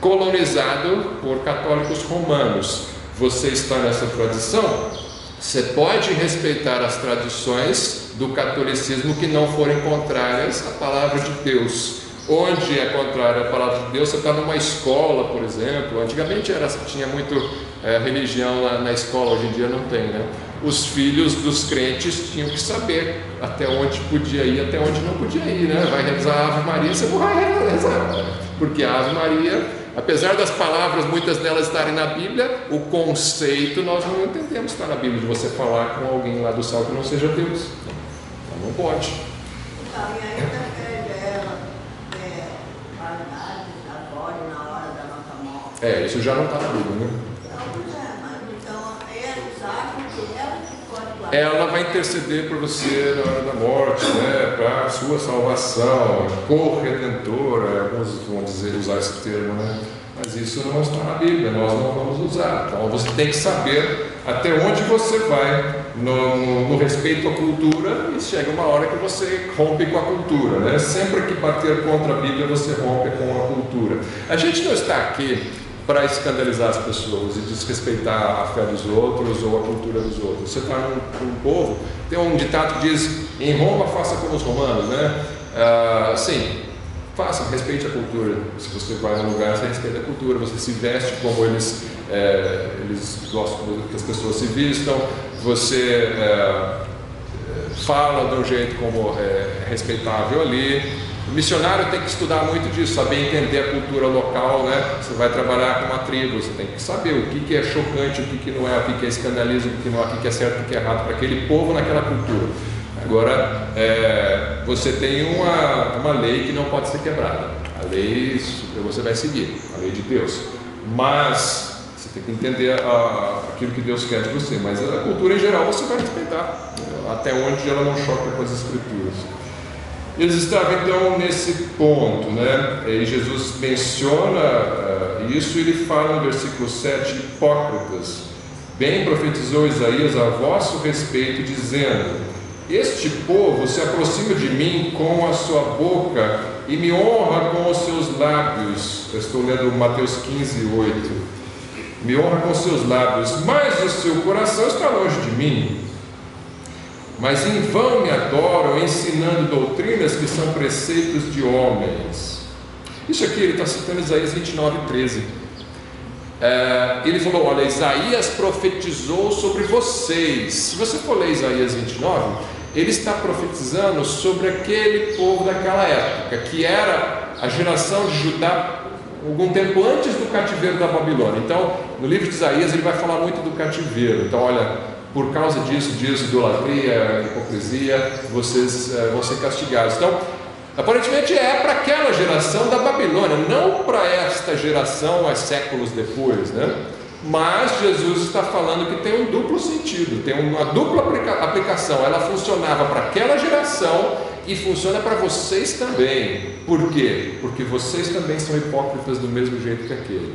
colonizado por católicos romanos. Você está nessa tradição? Você pode respeitar as tradições do catolicismo que não forem contrárias à palavra de Deus. Onde é contrária à palavra de Deus, você está numa escola, por exemplo. Antigamente era, tinha muito é, religião na, na, escola, hoje em dia não tem, né? Os filhos dos crentes tinham que saber até onde podia ir, até onde não podia ir, né? Vai rezar a Ave Maria, você não vai rezar, né? porque a Ave Maria Apesar das palavras, muitas delas estarem na Bíblia, o conceito nós não entendemos estar na Bíblia, de você falar com alguém lá do céu que não seja Deus. Então, não pode. Então, e ainda pede ela é, qualidade, agora e na hora da nossa morte. É, isso já não está na Bíblia, né? Então, pois é, mas então eles acham que ela que guardar. Ela vai interceder por você na hora da morte, né? Para a sua salvação, corredentora, alguns vão dizer, usar esse termo, né? Mas isso não está na Bíblia, nós não vamos usar. Então você tem que saber até onde você vai no, no, no, respeito à cultura e chega uma hora que você rompe com a cultura. Né? Sempre que bater contra a Bíblia, você rompe com a cultura. A gente não está aqui para escandalizar as pessoas e desrespeitar a fé dos outros ou a cultura dos outros. Você está num, num povo, tem um ditado que diz: em Roma faça como os romanos, né? Ah, sim, faça, respeite a cultura. Se você vai a um lugar, você respeita a cultura, você se veste como eles, é, eles gostam que as pessoas se vistam, você é, fala de um jeito como é respeitável ali, O missionário tem que estudar muito disso, saber entender a cultura local, né? Você vai trabalhar com uma tribo, você tem que saber o que, é chocante, o que, não é, o que, é escandalismo, o que não é, o que, é certo, o que é errado para aquele povo naquela cultura. Agora, é, você tem uma, uma lei que não pode ser quebrada. A lei você vai seguir, a lei de Deus. Mas você tem que entender a, aquilo que Deus quer de você. Mas a cultura em geral você vai respeitar, até onde ela não choca com as escrituras. Eles estavam então nesse ponto, né? E Jesus menciona uh, isso e ele fala no versículo 7: Hipócritas, bem profetizou Isaías a vosso respeito, dizendo: Este povo se aproxima de mim com a sua boca e me honra com os seus lábios. Eu estou lendo Mateus 15, 8. Me honra com os seus lábios, mas o seu coração está longe de mim mas em vão me adoram, ensinando doutrinas que são preceitos de homens. Isso aqui ele está citando Isaías 29, 13. É, ele falou: Olha, Isaías profetizou sobre vocês. Se você for ler Isaías 29, ele está profetizando sobre aquele povo daquela época, que era a geração de Judá algum tempo antes do cativeiro da Babilônia. Então, no livro de Isaías, ele vai falar muito do cativeiro. Então, olha, por causa disso, disso, idolatria, hipocrisia, vocês é, vão ser castigados. Então, aparentemente é para aquela geração da Babilônia, não para esta geração, há séculos depois, né? Mas Jesus está falando que tem um duplo sentido, tem uma dupla aplica aplicação. Ela funcionava para aquela geração e funciona para vocês também. Por quê? Porque vocês também são hipócritas do mesmo jeito que aquele.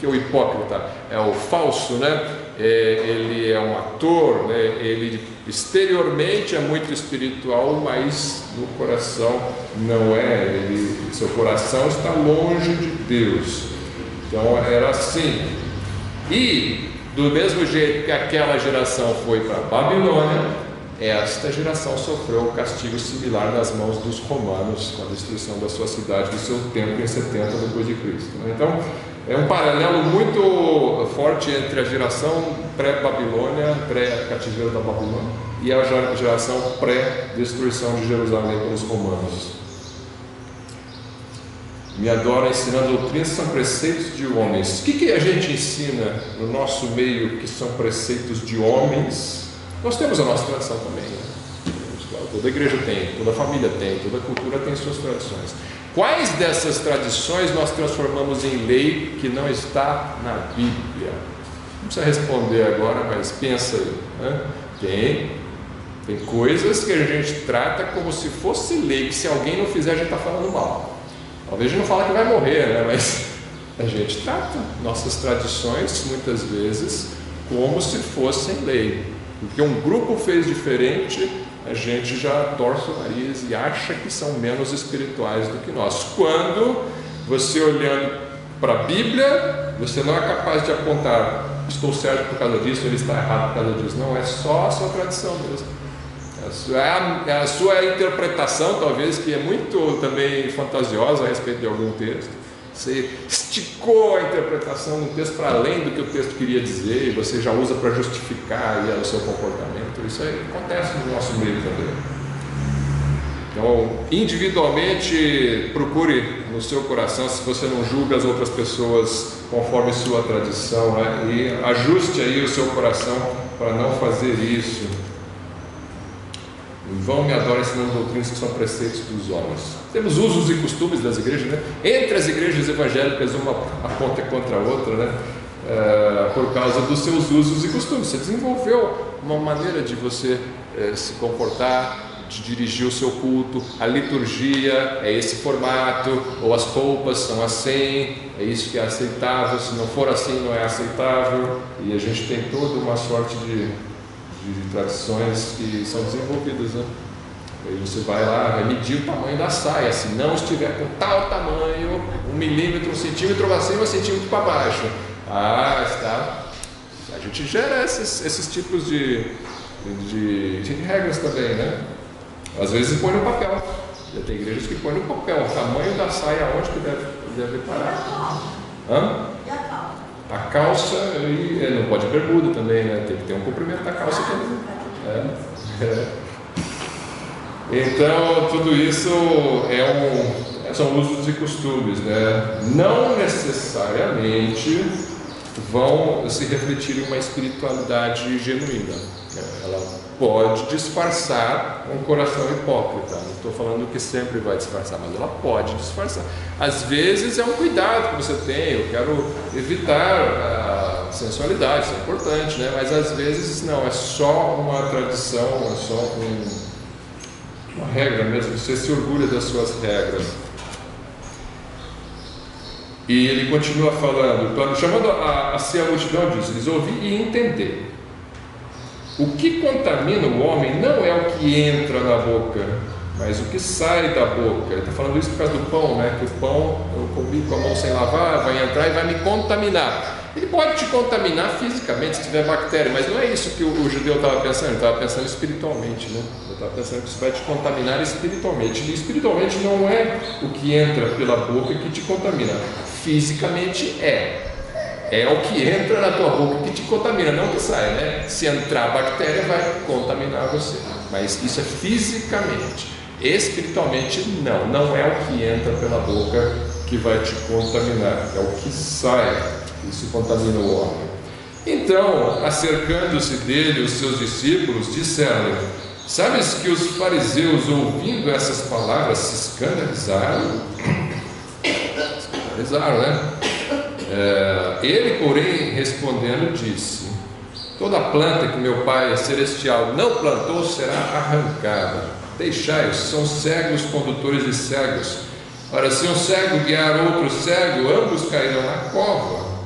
Que o hipócrita é o falso, né? É, ele é um ator, né? ele exteriormente é muito espiritual, mas no coração não é. Ele, seu coração está longe de Deus. Então era assim. E do mesmo jeito que aquela geração foi para Babilônia, esta geração sofreu um castigo similar nas mãos dos romanos com a destruição da sua cidade, do seu templo em 70 depois de Cristo. Né? Então é um paralelo muito forte entre a geração pré-Babilônia, pré-cativeiro da Babilônia, e a geração pré-destruição de Jerusalém pelos romanos. Me adora ensinando doutrinas que são preceitos de homens. O que, que a gente ensina no nosso meio que são preceitos de homens? Nós temos a nossa tradição também. Né? Toda igreja tem, toda família tem, toda cultura tem suas tradições. Quais dessas tradições nós transformamos em lei que não está na Bíblia? Não precisa responder agora, mas pensa aí. Né? Tem, tem coisas que a gente trata como se fosse lei, que se alguém não fizer a gente está falando mal. Talvez a gente não fala que vai morrer, né? mas a gente trata nossas tradições muitas vezes como se fossem lei. Porque um grupo fez diferente, a gente já torce o nariz e acha que são menos espirituais do que nós. Quando você olhando para a Bíblia, você não é capaz de apontar, estou certo por causa disso, ele está errado por causa disso. Não, é só a sua tradição mesmo. É a sua, é a, sua interpretação, talvez, que é muito também fantasiosa a respeito de algum texto. Você esticou a interpretação do texto para além do que o texto queria dizer, e você já usa para justificar o seu comportamento. Isso aí acontece no nosso meio também. Então, individualmente, procure no seu coração, se você não julga as outras pessoas conforme sua tradição, né? e ajuste aí o seu coração para não fazer isso. Vão me adoram ensinando doutrinas que são preceitos dos homens. Temos usos e costumes das igrejas, né? Entre as igrejas evangélicas, uma aponta contra a outra, né? É, por causa dos seus usos e costumes. Você desenvolveu uma maneira de você é, se comportar, de dirigir o seu culto, a liturgia é esse formato, ou as roupas são assim, é isso que é aceitável, se não for assim não é aceitável, e a gente tem toda uma sorte de de tradições que são desenvolvidas, né? Aí você vai lá, vai medir o tamanho da saia. Se não estiver com tal tamanho, um milímetro, um centímetro para cima, um centímetro para baixo. Ah, está. A gente gera esses, esses tipos de, de, de, regras também, né? Às vezes põe no papel. Já tem igrejas que põem no papel o tamanho da saia, onde que deve, deve parar. Hã? A calça, e, é, não pode bermuda também, né? Tem que ter um comprimento da calça também. É, é. Então, tudo isso é um, são usos e costumes, né? Não necessariamente vão se refletir em uma espiritualidade genuína. Ela pode disfarçar um coração hipócrita. Não estou falando que sempre vai disfarçar, mas ela pode disfarçar. Às vezes é um cuidado que você tem, eu quero evitar a sensualidade, isso é importante, né? mas às vezes não, é só uma tradição, é só um, uma regra mesmo, você se orgulha das suas regras. E ele continua falando, chamando a, a si a multidão, diz: lhes ouvir e entender. O que contamina o homem não é o que entra na boca, mas o que sai da boca. Ele está falando isso por causa do pão, né? Que o pão eu comi com a mão sem lavar, vai entrar e vai me contaminar. Ele pode te contaminar fisicamente se tiver bactéria, mas não é isso que o, o judeu estava pensando, ele estava pensando espiritualmente, né? Ele estava pensando que isso vai te contaminar espiritualmente. E espiritualmente não é o que entra pela boca que te contamina, fisicamente é. É o que entra na tua boca que te contamina, não que sai, né? Se entrar bactéria, vai contaminar você. Mas isso é fisicamente. Espiritualmente, não. Não é o que entra pela boca que vai te contaminar, é o que sai. Isso contamina o homem. Então, acercando-se dele, os seus discípulos disseram: Sabes que os fariseus, ouvindo essas palavras, se escandalizaram? Escandalizaram, né? É, ele, porém, respondendo, disse: Toda planta que meu Pai celestial não plantou será arrancada. Deixai-os, são cegos condutores de cegos. Ora, se um cego guiar outro cego, ambos cairão na cova.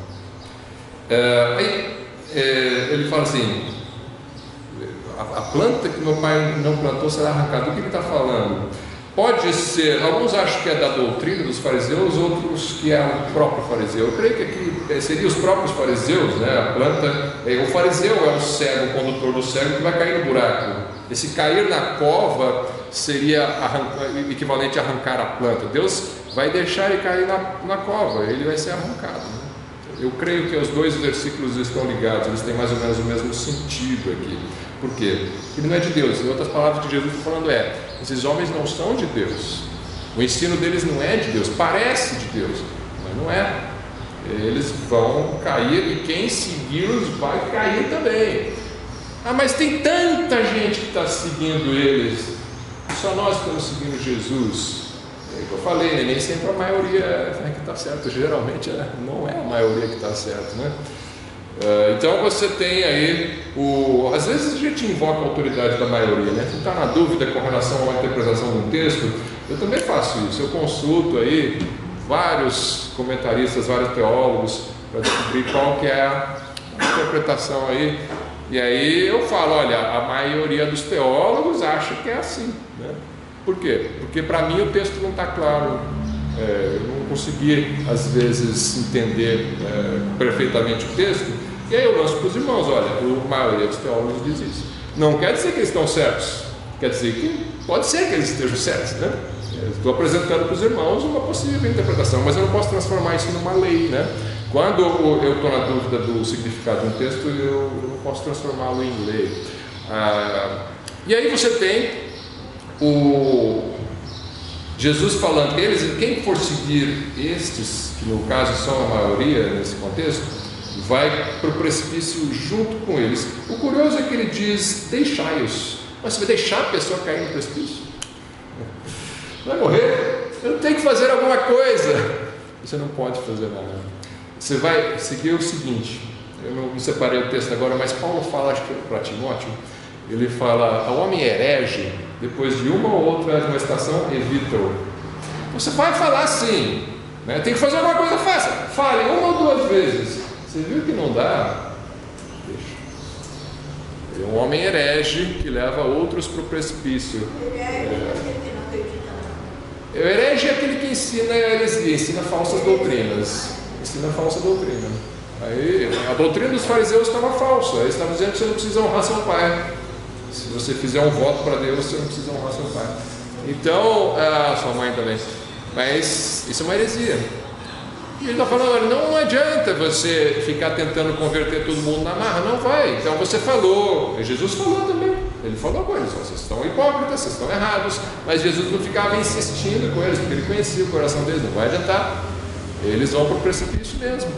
É, aí, é, ele fala assim: a, a, planta que meu pai não plantou será arrancada. O que ele está falando? Pode ser, alguns acham que é da doutrina dos fariseus, outros que é o próprio fariseu. Eu creio que aqui eh, seria os próprios fariseus, né? A planta, eh, o fariseu é o cego, o condutor do cego que vai cair no buraco. Esse cair na cova seria arrancar, equivalente a arrancar a planta. Deus vai deixar ele cair na, na cova, ele vai ser arrancado. Né? Eu creio que os dois versículos estão ligados, eles têm mais ou menos o mesmo sentido aqui. Por quê? Porque ele não é de Deus. Em outras palavras, que Jesus está falando é: esses homens não são de Deus. O ensino deles não é de Deus, parece de Deus, mas não é. Eles vão cair e quem segui-los vai cair também. Ah, mas tem tanta gente que está seguindo eles. Só nós estamos seguindo Jesus. É eu falei, né? nem sempre a maioria é que está certo. Geralmente é, não é a maioria que está certo, né? É, então você tem aí o. Às vezes a gente invoca a autoridade da maioria, né? Se está na dúvida com relação a uma interpretação de um texto, eu também faço isso. Eu consulto aí vários comentaristas, vários teólogos, para descobrir qual que é a interpretação aí. E aí eu falo, olha, a maioria dos teólogos acha que é assim. Né? Por quê? Porque para mim o texto não está claro. É, eu não consegui, às vezes, entender é, perfeitamente o texto. E aí eu lanço para os irmãos: olha, a maioria dos teólogos diz isso. Não quer dizer que eles estão certos, quer dizer que pode ser que eles estejam certos, né? Estou apresentando para os irmãos uma possível interpretação, mas eu não posso transformar isso numa lei, né? Quando eu estou na dúvida do significado de um texto, eu não posso transformá-lo em lei. Ah, e aí você tem o Jesus falando, eles, quem for seguir estes, que no caso são a maioria nesse contexto, vai para o precipício junto com eles. O curioso é que ele diz: deixai-os. Mas você vai deixar a pessoa cair no precipício? Vai morrer? Eu tenho que fazer alguma coisa. Você não pode fazer nada. Você vai seguir o seguinte. Eu não separei o texto agora, mas Paulo fala, acho que para Timóteo, ele fala: ao homem herege, depois de uma ou outra estação, evita-o. Você vai falar assim, né? tem que fazer alguma coisa, faça. Fale uma ou duas vezes. Você viu que não dá? Deixa. É um homem herege que leva outros para o precipício. O herege é aquele que ensina heresia, ensina falsas doutrinas. Ensina falsa doutrina. Aí, a doutrina dos fariseus estava falsa. Eles estavam dizendo que você não precisa honrar seu pai. Se você fizer um voto para Deus, você não precisa honrar seu pai. Então, a sua mãe também. Mas isso é uma heresia. E ele está falando, não adianta você ficar tentando converter todo mundo na marra, não vai. Então você falou, Jesus falou também. Ele falou com eles: vocês estão hipócritas, vocês estão errados. Mas Jesus não ficava insistindo com eles, porque ele conhecia o coração deles, não vai adiantar. Eles vão para o precipício mesmo.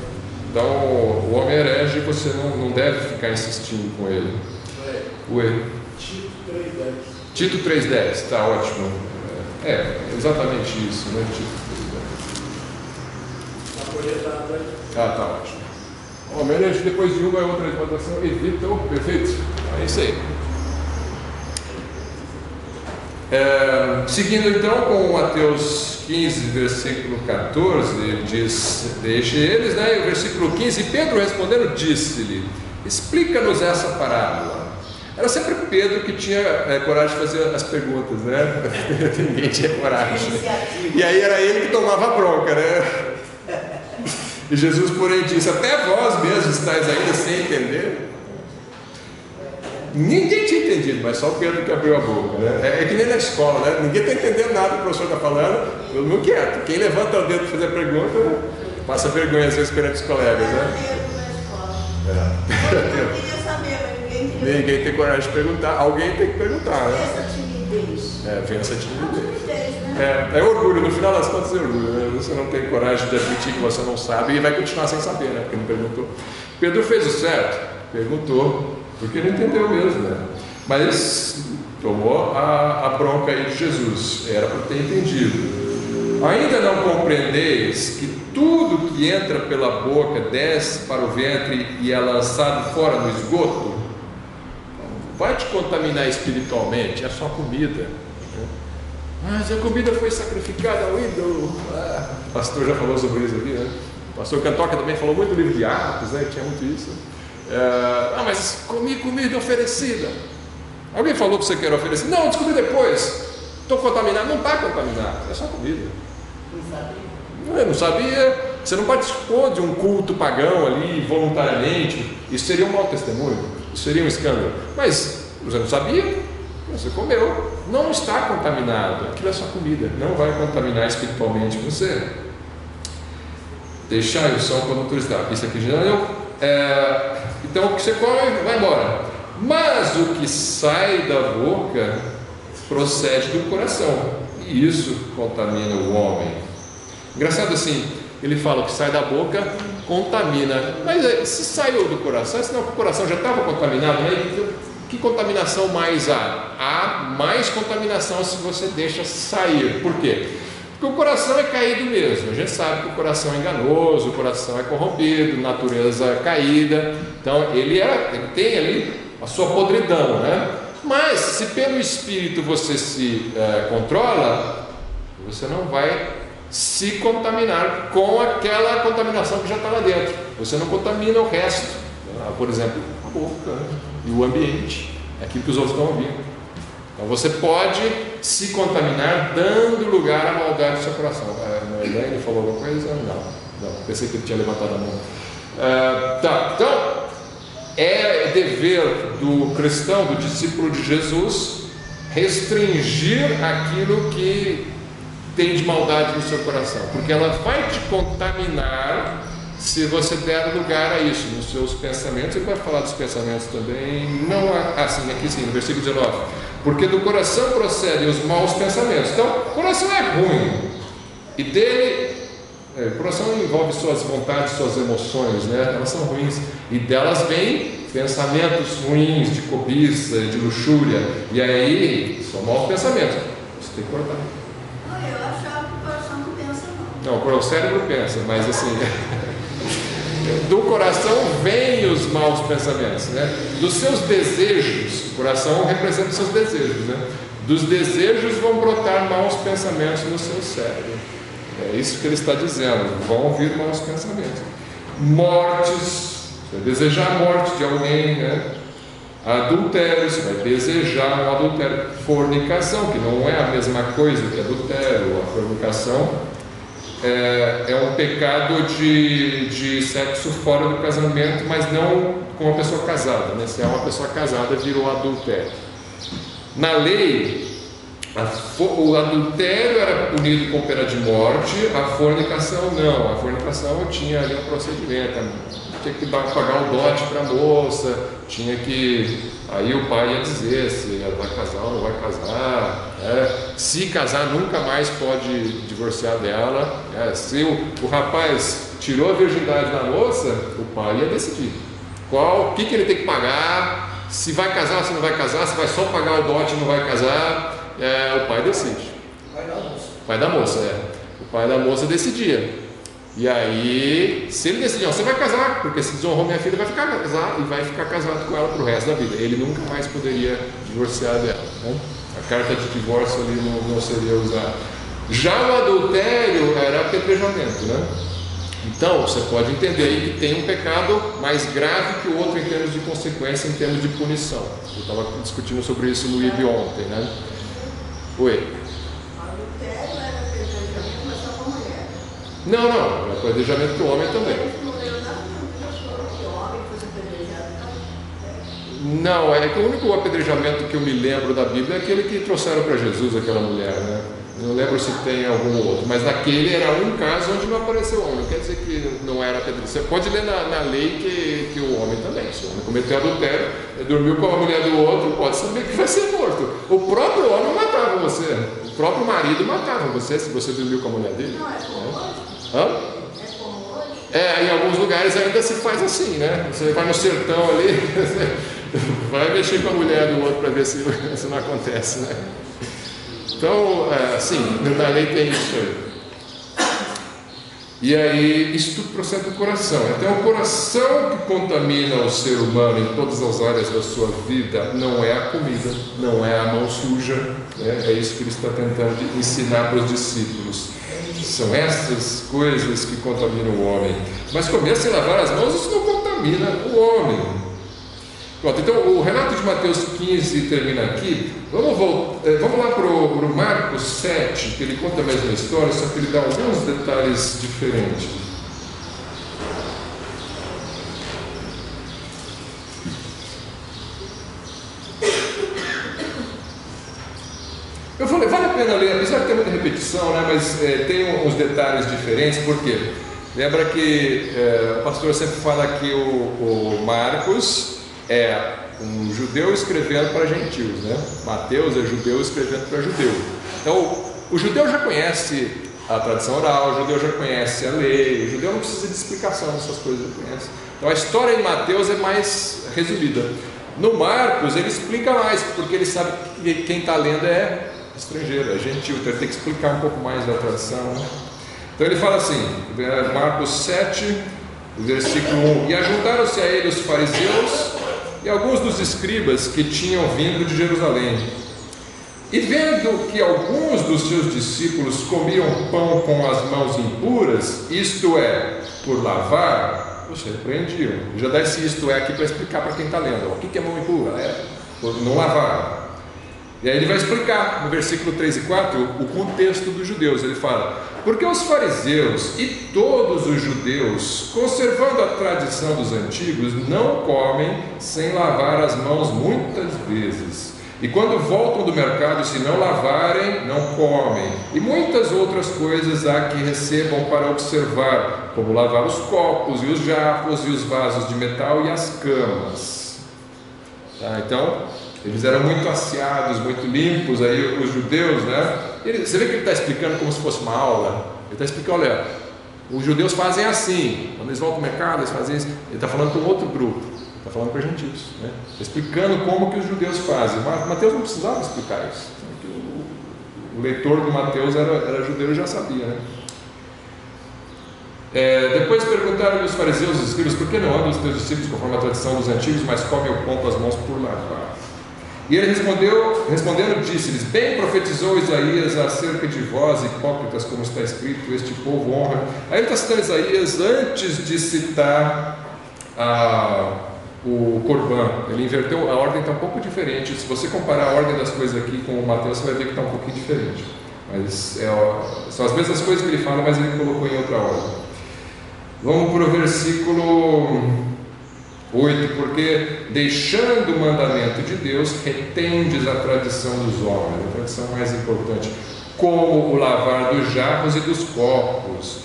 Então, o homem herege, você não, não deve ficar insistindo com ele. Tito 3,10. Tito 3,10, está ótimo. É, exatamente isso, né? Tito Está projetado aí. 3,10. Ah, tá ótimo. Homem depois de uma é outra exaltação, evita o perfeito. É isso aí. É, seguindo então com Mateus 15, versículo 14, ele diz: Deixe eles, né? E o versículo 15: Pedro respondendo, disse-lhe: Explica-nos essa parábola. Era sempre Pedro que tinha é, coragem de fazer as perguntas, né? (laughs) Ninguém tinha coragem. E aí era ele que tomava a bronca, né? E Jesus, porém, disse: Até vós mesmos estáis ainda sem entender. Ninguém tinha entendido, mas só o Pedro que abriu a boca. Né? É, é que nem na escola, né? Ninguém está entendendo nada que o professor está falando, todo mundo quieto. Quem levanta o dedo para fazer pergunta, passa vergonha às vezes perante os colegas, né? Era (laughs) mesmo na escola. Eu queria saber, mas ninguém tem coragem de perguntar, alguém tem que perguntar, né? Essa timidez. É, vem essa timidez. Né? É, é orgulho, no final das contas é orgulho. Né? Você não tem coragem de admitir que você não sabe e vai continuar sem saber, né? Porque não perguntou. Pedro fez o certo, perguntou, porque não entendeu mesmo, né? Mas tomou a, a bronca aí de Jesus, era para ter entendido. Ainda não compreendeis que tudo que entra pela boca desce para o ventre e é lançado fora no esgoto? Vai te contaminar espiritualmente, é só comida. Mas a comida foi sacrificada ao ídolo. Ah, o pastor já falou sobre isso aqui, né? O pastor Cantoca também falou muito no livro de Atos, né? Tinha muito isso. É, ah, mas comi comida oferecida. Alguém falou para você que era oferecida? Não, descobri depois. Estou contaminado. Não está contaminado, é só comida. Não sabia. Eu não sabia. Você não participou de um culto pagão ali voluntariamente. Isso seria um mau testemunho. Seria um escândalo. Mas você não sabia. Você comeu. Não está contaminado. Aquilo é só comida. Não vai contaminar espiritualmente você. Deixai o som quando tu está. Isso aqui já deu. É, então o que você come vai embora. Mas o que sai da boca procede do coração. E isso contamina o homem. Engraçado assim, ele fala que sai da boca, contamina. Mas é, se saiu do coração, senão o coração já estava contaminado, né? Que contaminação mais há? Há mais contaminação se você deixa sair. Por quê? Porque o coração é caído mesmo. A gente sabe que o coração é enganoso, o coração é corrompido, natureza caída. Então ele, é, ele tem ali a sua podridão, né? Mas se pelo Espírito você se eh, controla, você não vai se contaminar com aquela contaminação que já está lá dentro. Você não contamina o resto. Ah, Por exemplo, a boca né? e o ambiente, é aquilo que os outros estão ouvindo. Então você pode se contaminar dando lugar à maldade do seu coração. A Elaine falou alguma coisa? Não, não. Pensei que ele tinha levantado a mão. Ah, tá, então é dever do cristão, do discípulo de Jesus, restringir aquilo que tem de maldade no seu coração, porque ela vai te contaminar se você der lugar a isso nos seus pensamentos. Ele vai falar dos pensamentos também, não assim, aqui sim, no versículo 19. Porque do coração procedem os maus pensamentos. Então, o coração é ruim, e dele é, o coração envolve suas vontades, suas emoções, né? Elas são ruins. E delas vêm pensamentos ruins, de cobiça, de luxúria. E aí, são maus pensamentos. Você tem que cortar. Eu que o coração não pensa, não. Não, o cérebro pensa, mas assim. (laughs) Do coração vêm os maus pensamentos, né? Dos seus desejos, o coração representa os seus desejos, né? Dos desejos vão brotar maus pensamentos no seu cérebro. É isso que ele está dizendo. Vão vir maus pensamentos. Mortes, você desejar a morte de alguém, né? Adultério, você vai desejar um adultério. Fornicação, que não é a mesma coisa que adultério. A fornicação é, é um pecado de, de sexo fora do casamento, mas não com uma pessoa casada. Né? Se é uma pessoa casada, virou adultério. Na lei, a o adultério era punido com pena de morte, a fornicação não. A fornicação tinha ali um procedimento, tinha que dar, pagar o dote para a moça, tinha que. Aí o pai ia dizer se ela vai casar ou não vai casar. né? Se casar, nunca mais pode divorciar dela. né? Se o, o rapaz tirou a virgindade da moça, o pai ia decidir qual, o que, que ele tem que pagar, se vai casar, se não vai casar, se vai só pagar o dote e não vai casar. É, o pai decide. Vai dar moça. O pai da moça, é. O pai da moça decidia. E aí, se ele decidir, ó, você vai casar, porque se desonrou minha filha, vai ficar casado e vai ficar casado com ela pro resto da vida. Ele nunca mais poderia divorciar dela. Né? A carta de divórcio ali não, não seria usada. Já o adultério era apedrejamento, né? Então, você pode entender aí que tem um pecado mais grave que o outro em termos de consequência, em termos de punição. Eu estava discutindo sobre isso no IB ontem, né? Oi. Adultério era apedrejamento, mas só com mulher. Não, não, é também. Nada que o homem fosse apedrejado, não. É que o único apedrejamento que eu me lembro da Bíblia é aquele que trouxeram para Jesus aquela mulher, né? Não lembro se tem algum outro, mas naquele era um caso onde não apareceu homem. Não quer dizer que não era apedrejamento. Você pode ler na, na lei que, que o homem também, se o homem cometeu adultério, dormiu com a mulher do outro, pode saber que vai ser morto. O próprio homem matava você, o próprio marido matava você se você dormiu com a mulher dele. Não, é hoje. Hã? É. É, em alguns lugares ainda se faz assim, né? Você vai no sertão ali, (laughs) vai mexer com a mulher do outro para ver se (laughs) isso não acontece, né? Então, é, sim, na lei tem isso aí. E aí, isso tudo procede do coração. Então, o coração que contamina o ser humano em todas as áreas da sua vida não é a comida, não é a mão suja. Né? É isso que ele está tentando ensinar para os discípulos. São essas coisas que contaminam o homem. Mas comer sem lavar as mãos, isso não contamina o homem. Pronto, então o relato de Mateus 15 termina aqui. Vamos, voltar, vamos lá para o Marcos 7, que ele conta a mesma história, só que ele dá alguns detalhes diferentes. Eu falei, vale a pena ler, apesar de ter muita repetição, né, mas é, tem uns detalhes diferentes, por quê? Lembra que é, o pastor sempre fala que o, o Marcos é um judeu escrevendo para gentios, né? Mateus é judeu escrevendo para judeu. Então, o judeu já conhece a tradição oral, o judeu já conhece a lei, o judeu não precisa de explicação dessas coisas, já conhece. Então, a história em Mateus é mais resumida. No Marcos, ele explica mais, porque ele sabe que quem está lendo é estrangeiro, é gentil, então ele tem que explicar um pouco mais da tradição. Né? Então, ele fala assim, Marcos 7, versículo 1: E ajuntaram-se a ele os fariseus e alguns dos escribas que tinham vindo de Jerusalém. E vendo que alguns dos seus discípulos comiam pão com as mãos impuras, isto é, por lavar, os repreendiam. Já dá esse isto é aqui para explicar para quem está lendo. O que é mão impura? É por não lavar. E aí ele vai explicar no versículo 3 e 4 o contexto dos judeus. Ele fala: Porque os fariseus e todos os judeus, conservando a tradição dos antigos, não comem sem lavar as mãos muitas vezes. E quando voltam do mercado, se não lavarem, não comem. E muitas outras coisas há que recebam para observar, como lavar os copos e os jarros e os vasos de metal e as camas. Tá, então, eles eram muito aciados, muito limpos, aí os judeus, né? Ele, você vê que ele está explicando como se fosse uma aula. Ele está explicando, olha, os judeus fazem assim, quando eles vão para o mercado, eles fazem isso. Ele está falando com outro grupo, está falando para gentios, né? Tá explicando como que os judeus fazem. Mas Mateus não precisava explicar isso. O, o leitor do Mateus era, era judeu e já sabia, né? É, depois perguntaram os fariseus e os escribas, por que não andam os teus discípulos conforme a tradição dos antigos, mas comem o pão com as mãos por lavar? E ele respondeu, respondendo, disse-lhes: Bem profetizou Isaías acerca de vós, hipócritas, como está escrito, este povo honra. Aí ele está citando Isaías antes de citar o Corban. Ele inverteu, a ordem está um pouco diferente. Se você comparar a ordem das coisas aqui com o Mateus, você vai ver que está um pouquinho diferente. Mas é, são as mesmas coisas que ele fala, mas ele colocou em outra ordem. Vamos para o versículo 8, porque deixando o mandamento de Deus, retendes a tradição dos homens, a tradição mais importante, como o lavar dos jarros e dos copos.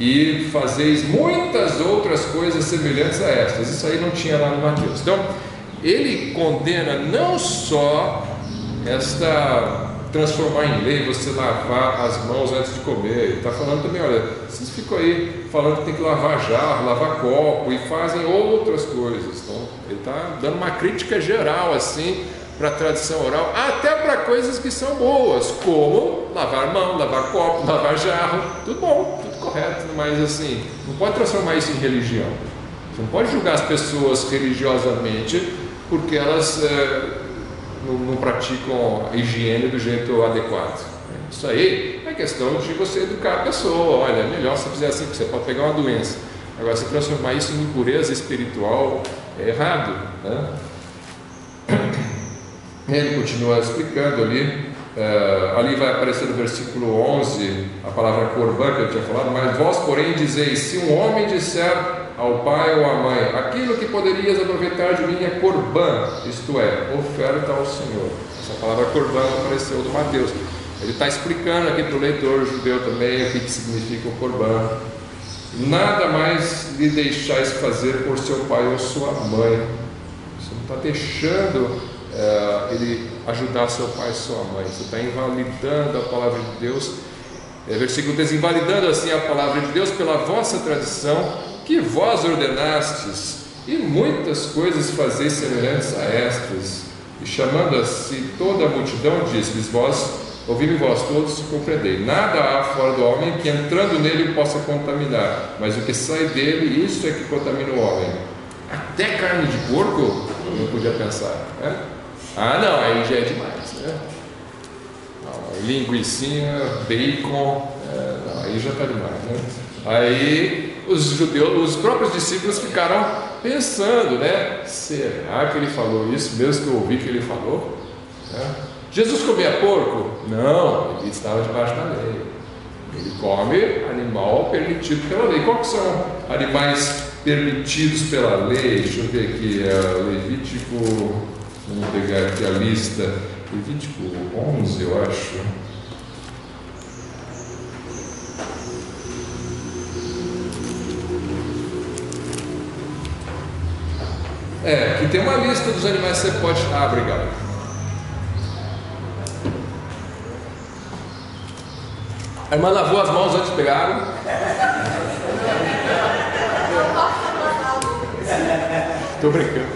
e fazeis muitas outras coisas semelhantes a estas. Isso aí não tinha lá no Mateus. Então, ele condena não só esta transformar em lei você lavar as mãos antes de comer. Está falando também, olha, vocês ficam aí falando que tem que lavar jarro, lavar copo e fazem outras coisas. Então, ele está dando uma crítica geral assim para a tradição oral, até para coisas que são boas, como lavar mão, lavar copo, lavar jarro, tudo bom, tudo correto, mas assim, não pode transformar isso em religião. Você não pode julgar as pessoas religiosamente porque elas é, não, não, praticam a higiene do jeito adequado. Isso aí é questão de você educar a pessoa. Olha, é melhor se fizer assim, porque você pode pegar uma doença. Agora, se transformar isso em impureza espiritual é errado. Né? (coughs) Ele continua explicando ali, uh, ali vai aparecer no versículo 11 a palavra corban que eu tinha falado, mas vós, porém, dizeis: se um homem disser ao pai ou à mãe, aquilo que poderias aproveitar de mim é corban, isto é, oferta ao Senhor. Essa palavra corban apareceu do Mateus. Ele está explicando aqui para o leitor judeu também o que, que significa o corban. Nada mais lhe deixais fazer por seu pai ou sua mãe. Você não está deixando é, ele ajudar seu pai e sua mãe. Você está invalidando a palavra de Deus. É, versículo 3: invalidando assim a palavra de Deus pela vossa tradição, que vós ordenastes, e muitas coisas fazeis semelhantes a estas. E chamando a si toda a multidão, disse-lhes: Vós, ouvi-me vós todos, compreendei. Nada há fora do homem que entrando nele possa contaminar, mas o que sai dele, isso é que contamina o homem. Até carne de porco, não podia pensar. Né? Ah, não, aí já é demais, né? Bacon, é, não, aí já está demais, né? Aí os judeus, os próprios discípulos ficaram pensando, né? Será que ele falou isso mesmo que eu ouvi que ele falou? Né? Jesus comia porco? Não, ele estava debaixo da lei. Ele come animal permitido pela lei. Quais são animais permitidos pela lei? Deixa eu ver aqui, é Levítico Vamos pegar aqui a lista, Levítico 11, eu acho. É, que tem uma lista dos animais que você pode. Ah, obrigado. A irmã lavou as mãos antes de pegar água. Estou brincando.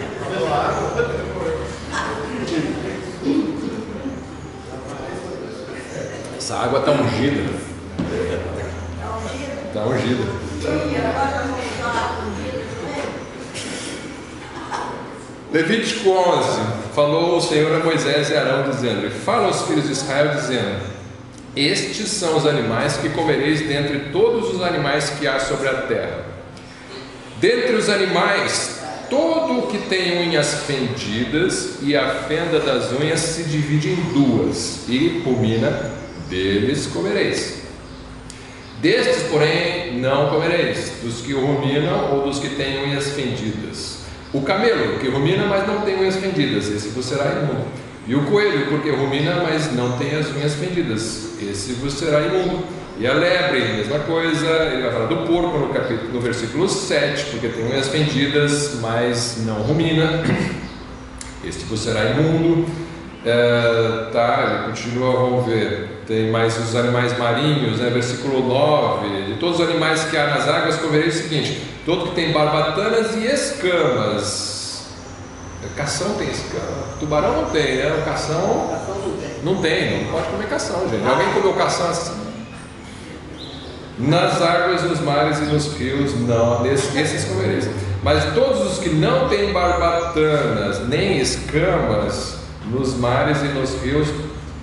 Essa água está ungida. Está ungida. Levítico 11: Falou o Senhor a Moisés e Arão, dizendo: Fala aos filhos de Israel, dizendo: Estes são os animais que comereis dentre todos os animais que há sobre a terra. Dentre os animais, todo o que tem unhas fendidas, e a fenda das unhas se divide em duas, e rumina deles comereis. Destes, porém, não comereis, dos que ruminam ou dos que têm unhas fendidas. O camelo, que rumina, mas não tem unhas fendidas, esse vos será imundo. E o coelho, porque rumina, mas não tem as unhas fendidas, esse vos será imundo. E a lebre, mesma coisa, ele vai falar do porco no, capítulo, no versículo 7, porque tem unhas fendidas, mas não rumina, este vos será imundo. É, tá, ele continua, vamos ver. Tem mais os animais marinhos, né? versículo 9. De todos os animais que há nas águas, comerei o seguinte: todo que tem barbatanas e escamas. Cação tem escama. Tubarão não tem, né? O cação. Cação não tem. Não tem, não pode comer cação, gente. Alguém comeu cação assim? Nas águas, nos mares e nos rios, não, esses comereis. Mas todos os que não têm barbatanas nem escamas, nos mares e nos rios,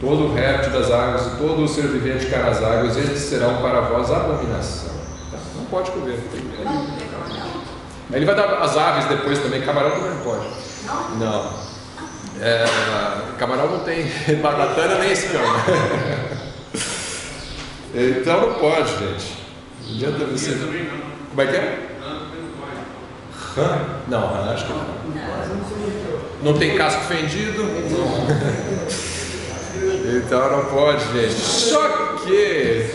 todo o réptil das águas e todo o ser vivente que há nas águas, eles serão para vós abominação. Não pode comer. Ele vai dar as aves depois também, camarão também não pode. Não. É, camarão não tem (laughs) barbatana nem escama. (laughs) então não pode, gente. Não adianta você. Como é que é? Rã? Não, rã acho que não. Não tem casco fendido? (laughs) Então não pode, gente. Só que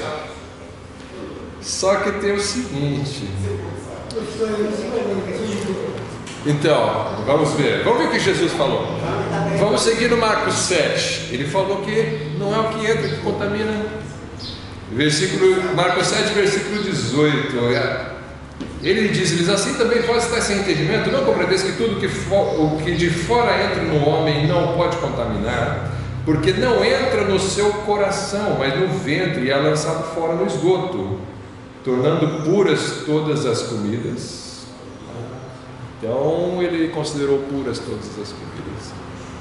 Só que tem o seguinte. Então, vamos ver. Vamos ver o que Jesus falou. Vamos seguir no Marcos 7. Ele falou que não é o que entra que contamina. Versículo, Marcos 7, versículo 18. Ele diz: Eles assim também podem estar sem entendimento. Não compreendeis que tudo que for, o que de fora entra no homem não pode contaminar, porque não entra no seu coração, mas no ventre e é lançado fora no esgoto, tornando puras todas as comidas. Então ele considerou puras todas as comidas.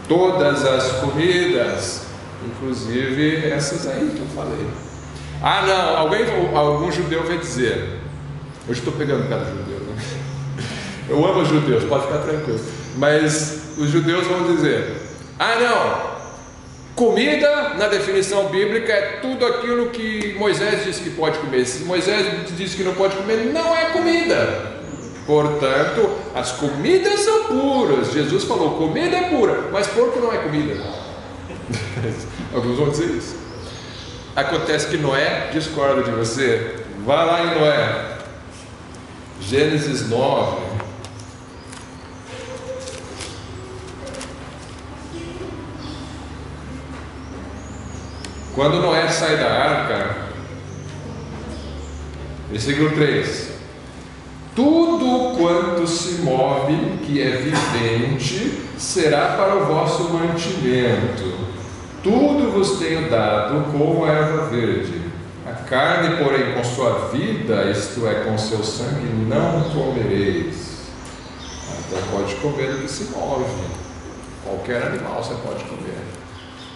Todas as comidas, inclusive essas aí que eu falei. Ah, não, alguém, algum judeu vai dizer. Hoje estou pegando cada judeu. Né? Eu amo os judeus, pode ficar tranquilo. Mas os judeus vão dizer: ah, não, Comida, na definição bíblica, é tudo aquilo que Moisés disse que pode comer. Se Moisés disse que não pode comer, não é comida. Portanto, as comidas são puras. Jesus falou: comida é pura, mas porco não é comida. (laughs) Alguns vão dizer isso. Acontece que Noé discorda de você. Vá lá em Noé, Gênesis 9. Quando Noé sai da arca, versículo 3: Tudo quanto se move, que é vivente, será para o vosso mantimento. Tudo vos tenho dado como erva verde. Carne, porém, com sua vida, isto é, com seu sangue, não comereis. Então pode comer o que se move. Qualquer animal você pode comer.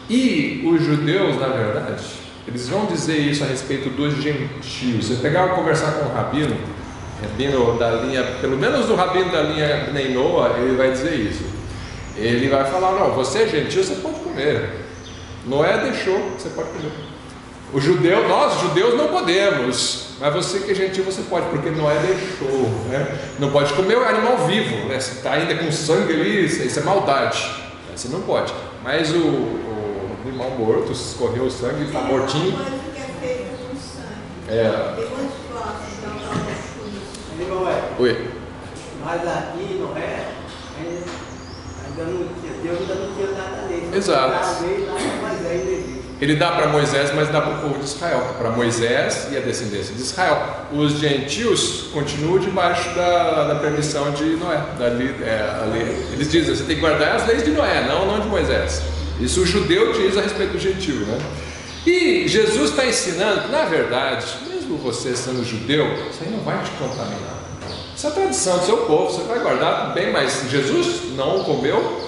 E os judeus, na verdade, eles vão dizer isso a respeito dos gentios. Você pegar e conversar com o rabino, rabino da linha, pelo menos o rabino da linha Neinoa, ele vai dizer isso. Ele vai falar: não, você é gentil, você pode comer. Noé deixou, você pode comer. O judeu, nós judeus não podemos, mas você que é gentil você pode, porque Noé deixou, né? Não pode comer o animal vivo, né? Se está ainda com sangue ali, isso é maldade, você não pode. Mas o, o animal morto, escorreu o sangue, está mortinho. É. É. É. Oi. Mas aqui não é. Ainda, ainda não tinha. Deus ainda não tinha dado a lei. Exato. Ele dá para Moisés, mas dá para o povo de Israel, para Moisés e a descendência de Israel. Os gentios continuam debaixo da, da permissão de Noé. É. Eles dizem, você tem que guardar as leis de Noé, não, não de Moisés. Isso o judeu diz a respeito do gentio. Né? E Jesus está ensinando na verdade, mesmo você sendo judeu, isso aí não vai te contaminar. Isso é a tradição do seu povo, você vai guardar bem, mas Jesus não comeu,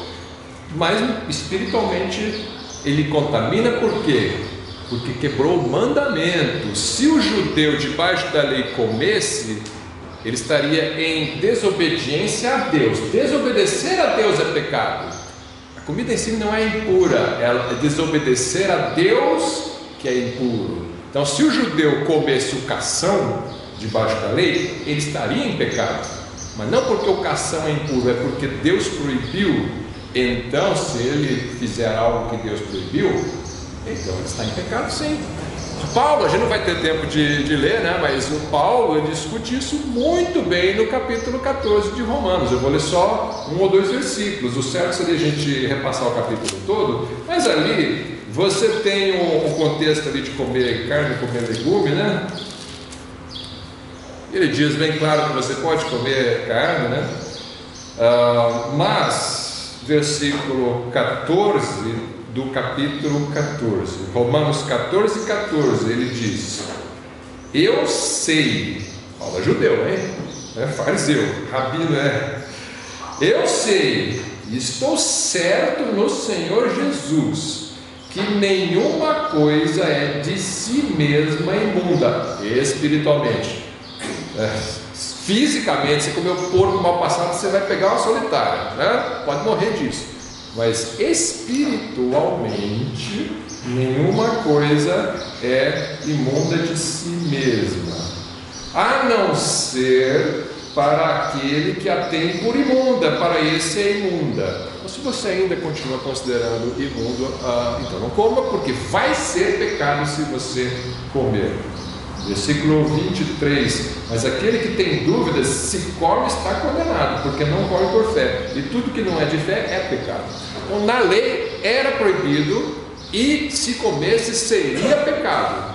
mas espiritualmente ele contamina por quê? Porque quebrou o mandamento. Se o judeu debaixo da lei comesse, ele estaria em desobediência a Deus. Desobedecer a Deus é pecado. A comida em si não é impura, ela é desobedecer a Deus que é impuro. Então, se o judeu comesse o cação debaixo da lei, ele estaria em pecado. Mas não porque o cação é impuro, é porque Deus proibiu. Então, se ele fizer algo que Deus proibiu, então ele está em pecado sim. Paulo, a gente não vai ter tempo de, de ler, né? mas o Paulo discute isso muito bem no capítulo 14 de Romanos. Eu vou ler só um ou dois versículos. O certo seria a gente repassar o capítulo todo, mas ali você tem o, o contexto ali de comer carne, comer legume, né? Ele diz bem claro que você pode comer carne, né? Ah, mas, versículo 14 do capítulo 14, Romanos 14, 14, ele diz: Eu sei, fala judeu, hein? É fariseu, rabino é. Eu sei, estou certo no Senhor Jesus, que nenhuma coisa é de si mesma imunda, espiritualmente. É, fisicamente, você comeu porco mal passado, você vai pegar uma solitária, né? pode morrer disso. Mas espiritualmente, nenhuma coisa é imunda de si mesma, a não ser para aquele que a tem por imunda, para esse é imunda. Mas se você ainda continua considerando imundo, ah, então não coma, porque vai ser pecado se você comer. Versículo 23. Mas aquele que tem dúvidas, se come, está condenado, porque não come por fé. E tudo que não é de fé é pecado. Então, na lei era proibido e se comesse seria pecado.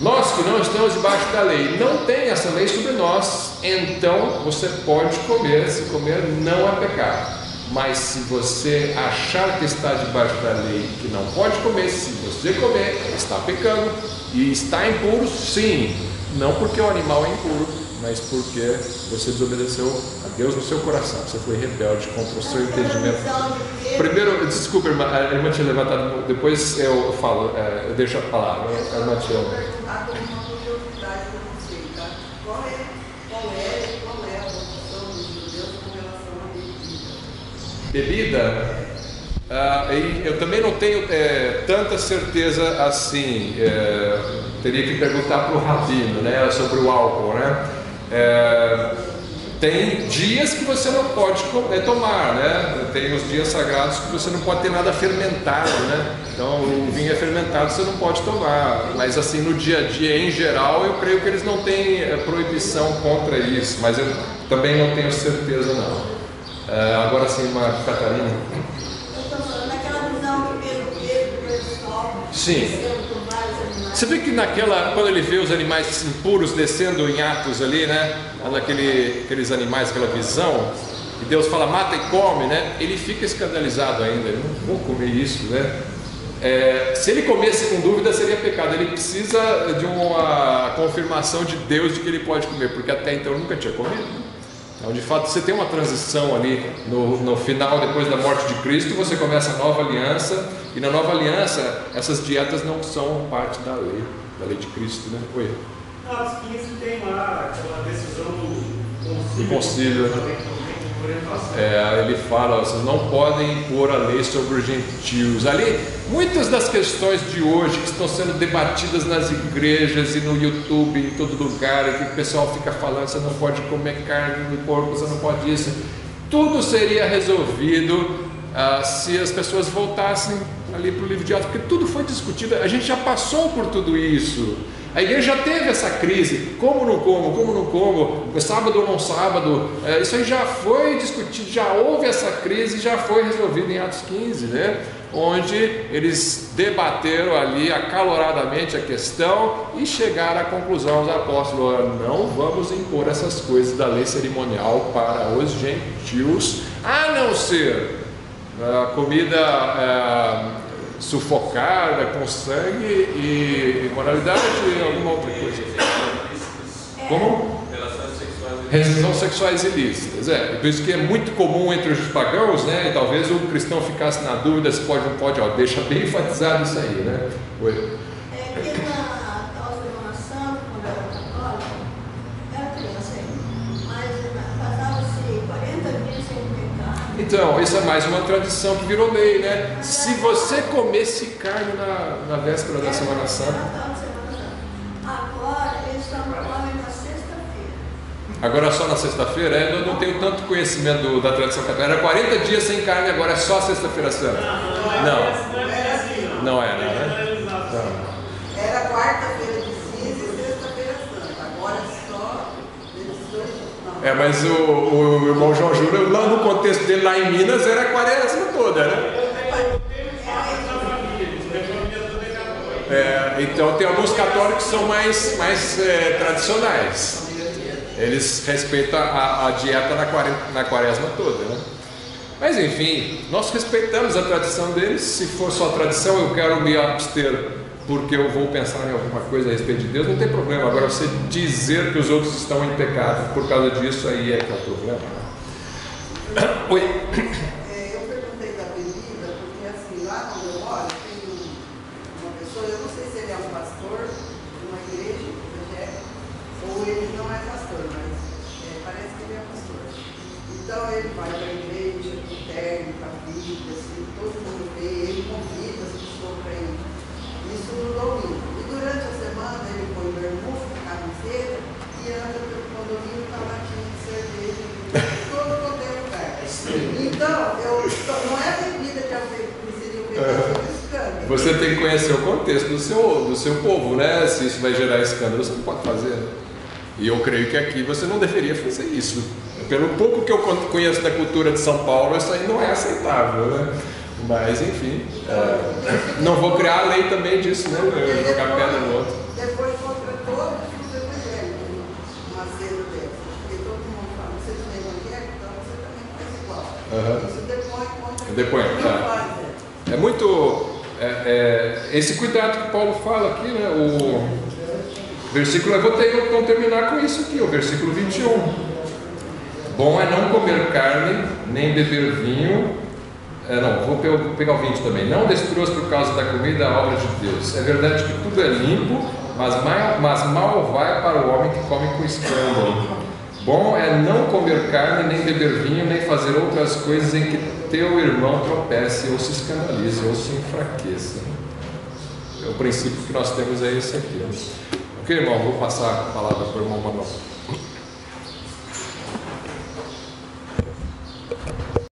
Nós que não estamos debaixo da lei, não tem essa lei sobre nós, então você pode comer, se comer não é pecado. Mas se você achar que está debaixo da lei que não pode comer, se você comer, está pecando e está impuro, sim. Não porque o animal é impuro, mas porque você desobedeceu a Deus no seu coração. Você foi rebelde contra o seu entendimento. Primeiro, desculpa, irmã, a irmã tinha levantado, depois eu falo, é, eu deixo a palavra. A irmã tinha. bebida? Ah, e eu também não tenho é, tanta certeza assim. é, teria que perguntar para o rabino, né, sobre o álcool, né? É, tem dias que você não pode comer, tomar, né? Tem os dias sagrados que você não pode ter nada fermentado, né? Então o vinho é fermentado, você não pode tomar. Mas assim no dia a dia, em geral, eu creio que eles não têm é, proibição contra isso. Mas eu também não tenho certeza não. É, agora sim, uma Catarina. Eu estou falando daquela visão que Pedro teve do pessoal Sim. Você vê que naquela, quando ele vê os animais impuros descendo em Atos ali, né? Naquele, aqueles animais, aquela visão, e Deus fala, mata e come, né? Ele fica escandalizado ainda, eu não vou comer isso, né? É, se ele comesse com dúvida, seria pecado. Ele precisa de uma confirmação de Deus de que ele pode comer, porque até então nunca tinha comido. Então, de fato, você tem uma transição ali no, no final, depois da morte de Cristo, você começa a nova aliança, e na nova aliança, essas dietas não são parte da lei, da lei de Cristo, né? Oi. Atos 15 tem lá aquela decisão do Do concílio. É, ele fala, vocês não podem impor a lei sobre os gentios. Ali, muitas das questões de hoje que estão sendo debatidas nas igrejas e no YouTube, em todo lugar, que o pessoal fica falando, você não pode comer carne de porco, você não pode isso. Tudo seria resolvido ah, se as pessoas voltassem ali para o livro de Atos, porque tudo foi discutido, a gente já passou por tudo isso. A igreja já teve essa crise, como não como, como não como, sábado ou não sábado, é, isso aí já foi discutido, já houve essa crise, já foi resolvida em Atos 15, né? Onde eles debateram ali acaloradamente a questão e chegaram à conclusão, os apóstolos, "Olha, não vamos impor essas coisas da lei cerimonial para os gentios, a não ser a comida é, sufocada com sangue e imoralidade e alguma outra coisa. Como? Relações sexuais ilícitas, é. Por isso que é muito comum entre os pagãos, né? E talvez o cristão ficasse na dúvida se pode ou não pode, ó, deixa bem enfatizado isso aí, né? Oi. É que na tal Semana Santa, quando eu era católica, era criança ainda, mas na- passava-se 40 dias sem pecar. Então, isso é mais uma tradição que virou lei, né? Se você comesse carne na, na véspera da Semana Santa. Agora eles só na sexta-feira. Agora só na sexta-feira, é, eu não tenho tanto conhecimento do- da tradição católica. Era 40 dias sem carne, agora é só sexta-feira santa. Não, Não é assim, não. não era, né? Generalizado. Não. Era quarta-feira de cinza e sexta-feira santa. Agora só nesses dois. Não. É, mas o, o irmão João Júnior, lá no contexto dele, lá em Minas, era a quaresma toda, né? É, então tem alguns católicos que são mais, mais é, tradicionais. Eles respeitam a, a dieta na, na quaresma toda, né? Mas enfim, nós respeitamos a tradição deles. Se for só tradição, eu quero me abster porque eu vou pensar em alguma coisa a respeito de Deus, não tem problema. Agora, você dizer que os outros estão em pecado por causa disso, aí é que é o problema. né? Oi. É, eu perguntei da bebida, porque assim, lá onde eu moro, tem um- uma pessoa, eu não sei se ele é um pastor de uma igreja evangélica, ou ele não é pastor, mas é, parece que ele é pastor. Então ele vai para a igreja, com terno, com a Bíblia, assim, todo mundo vê, ele convida as pessoas para ir. Isso no domingo. E durante a semana ele põe bermuda, camiseta e anda pelo condomínio com a latinha de cerveja, todo quanto é lugar. Então, eu, não é a bebida que, a, que seria o pecado, é o escândalo. Você tem que conhecer o contexto do seu, do seu povo, né? Se isso vai gerar escândalo, você não pode fazer. E eu creio que aqui você não deveria fazer isso. Pelo pouco que eu con- conheço da cultura de São Paulo, isso aí não é aceitável, né? Mas, enfim, é, não vou criar a lei também disso, né? Eu jogar pedra no outro. Depois contra todos os evangélicos, uma cena dessa. Porque todo mundo fala, você não é evangélico, então você também faz igual. Você depõe contra Depõe, tá. né? É muito. É, é, esse cuidado que Paulo fala aqui, né? O versículo. Eu vou, ter, vou terminar com isso aqui, o versículo 21. Bom é não comer carne, nem beber vinho. É, não, vou pe- pegar o 20 também. Não destruas por causa da comida a obra de Deus. É verdade que tudo é limpo, mas mal, mas mal vai para o homem que come com escândalo. Bom é não comer carne, nem beber vinho, nem fazer outras coisas em que teu irmão tropece ou se escandalize ou se enfraqueça. É o princípio que nós temos é esse aqui. Ok, irmão? Vou passar a palavra para o irmão Manuel.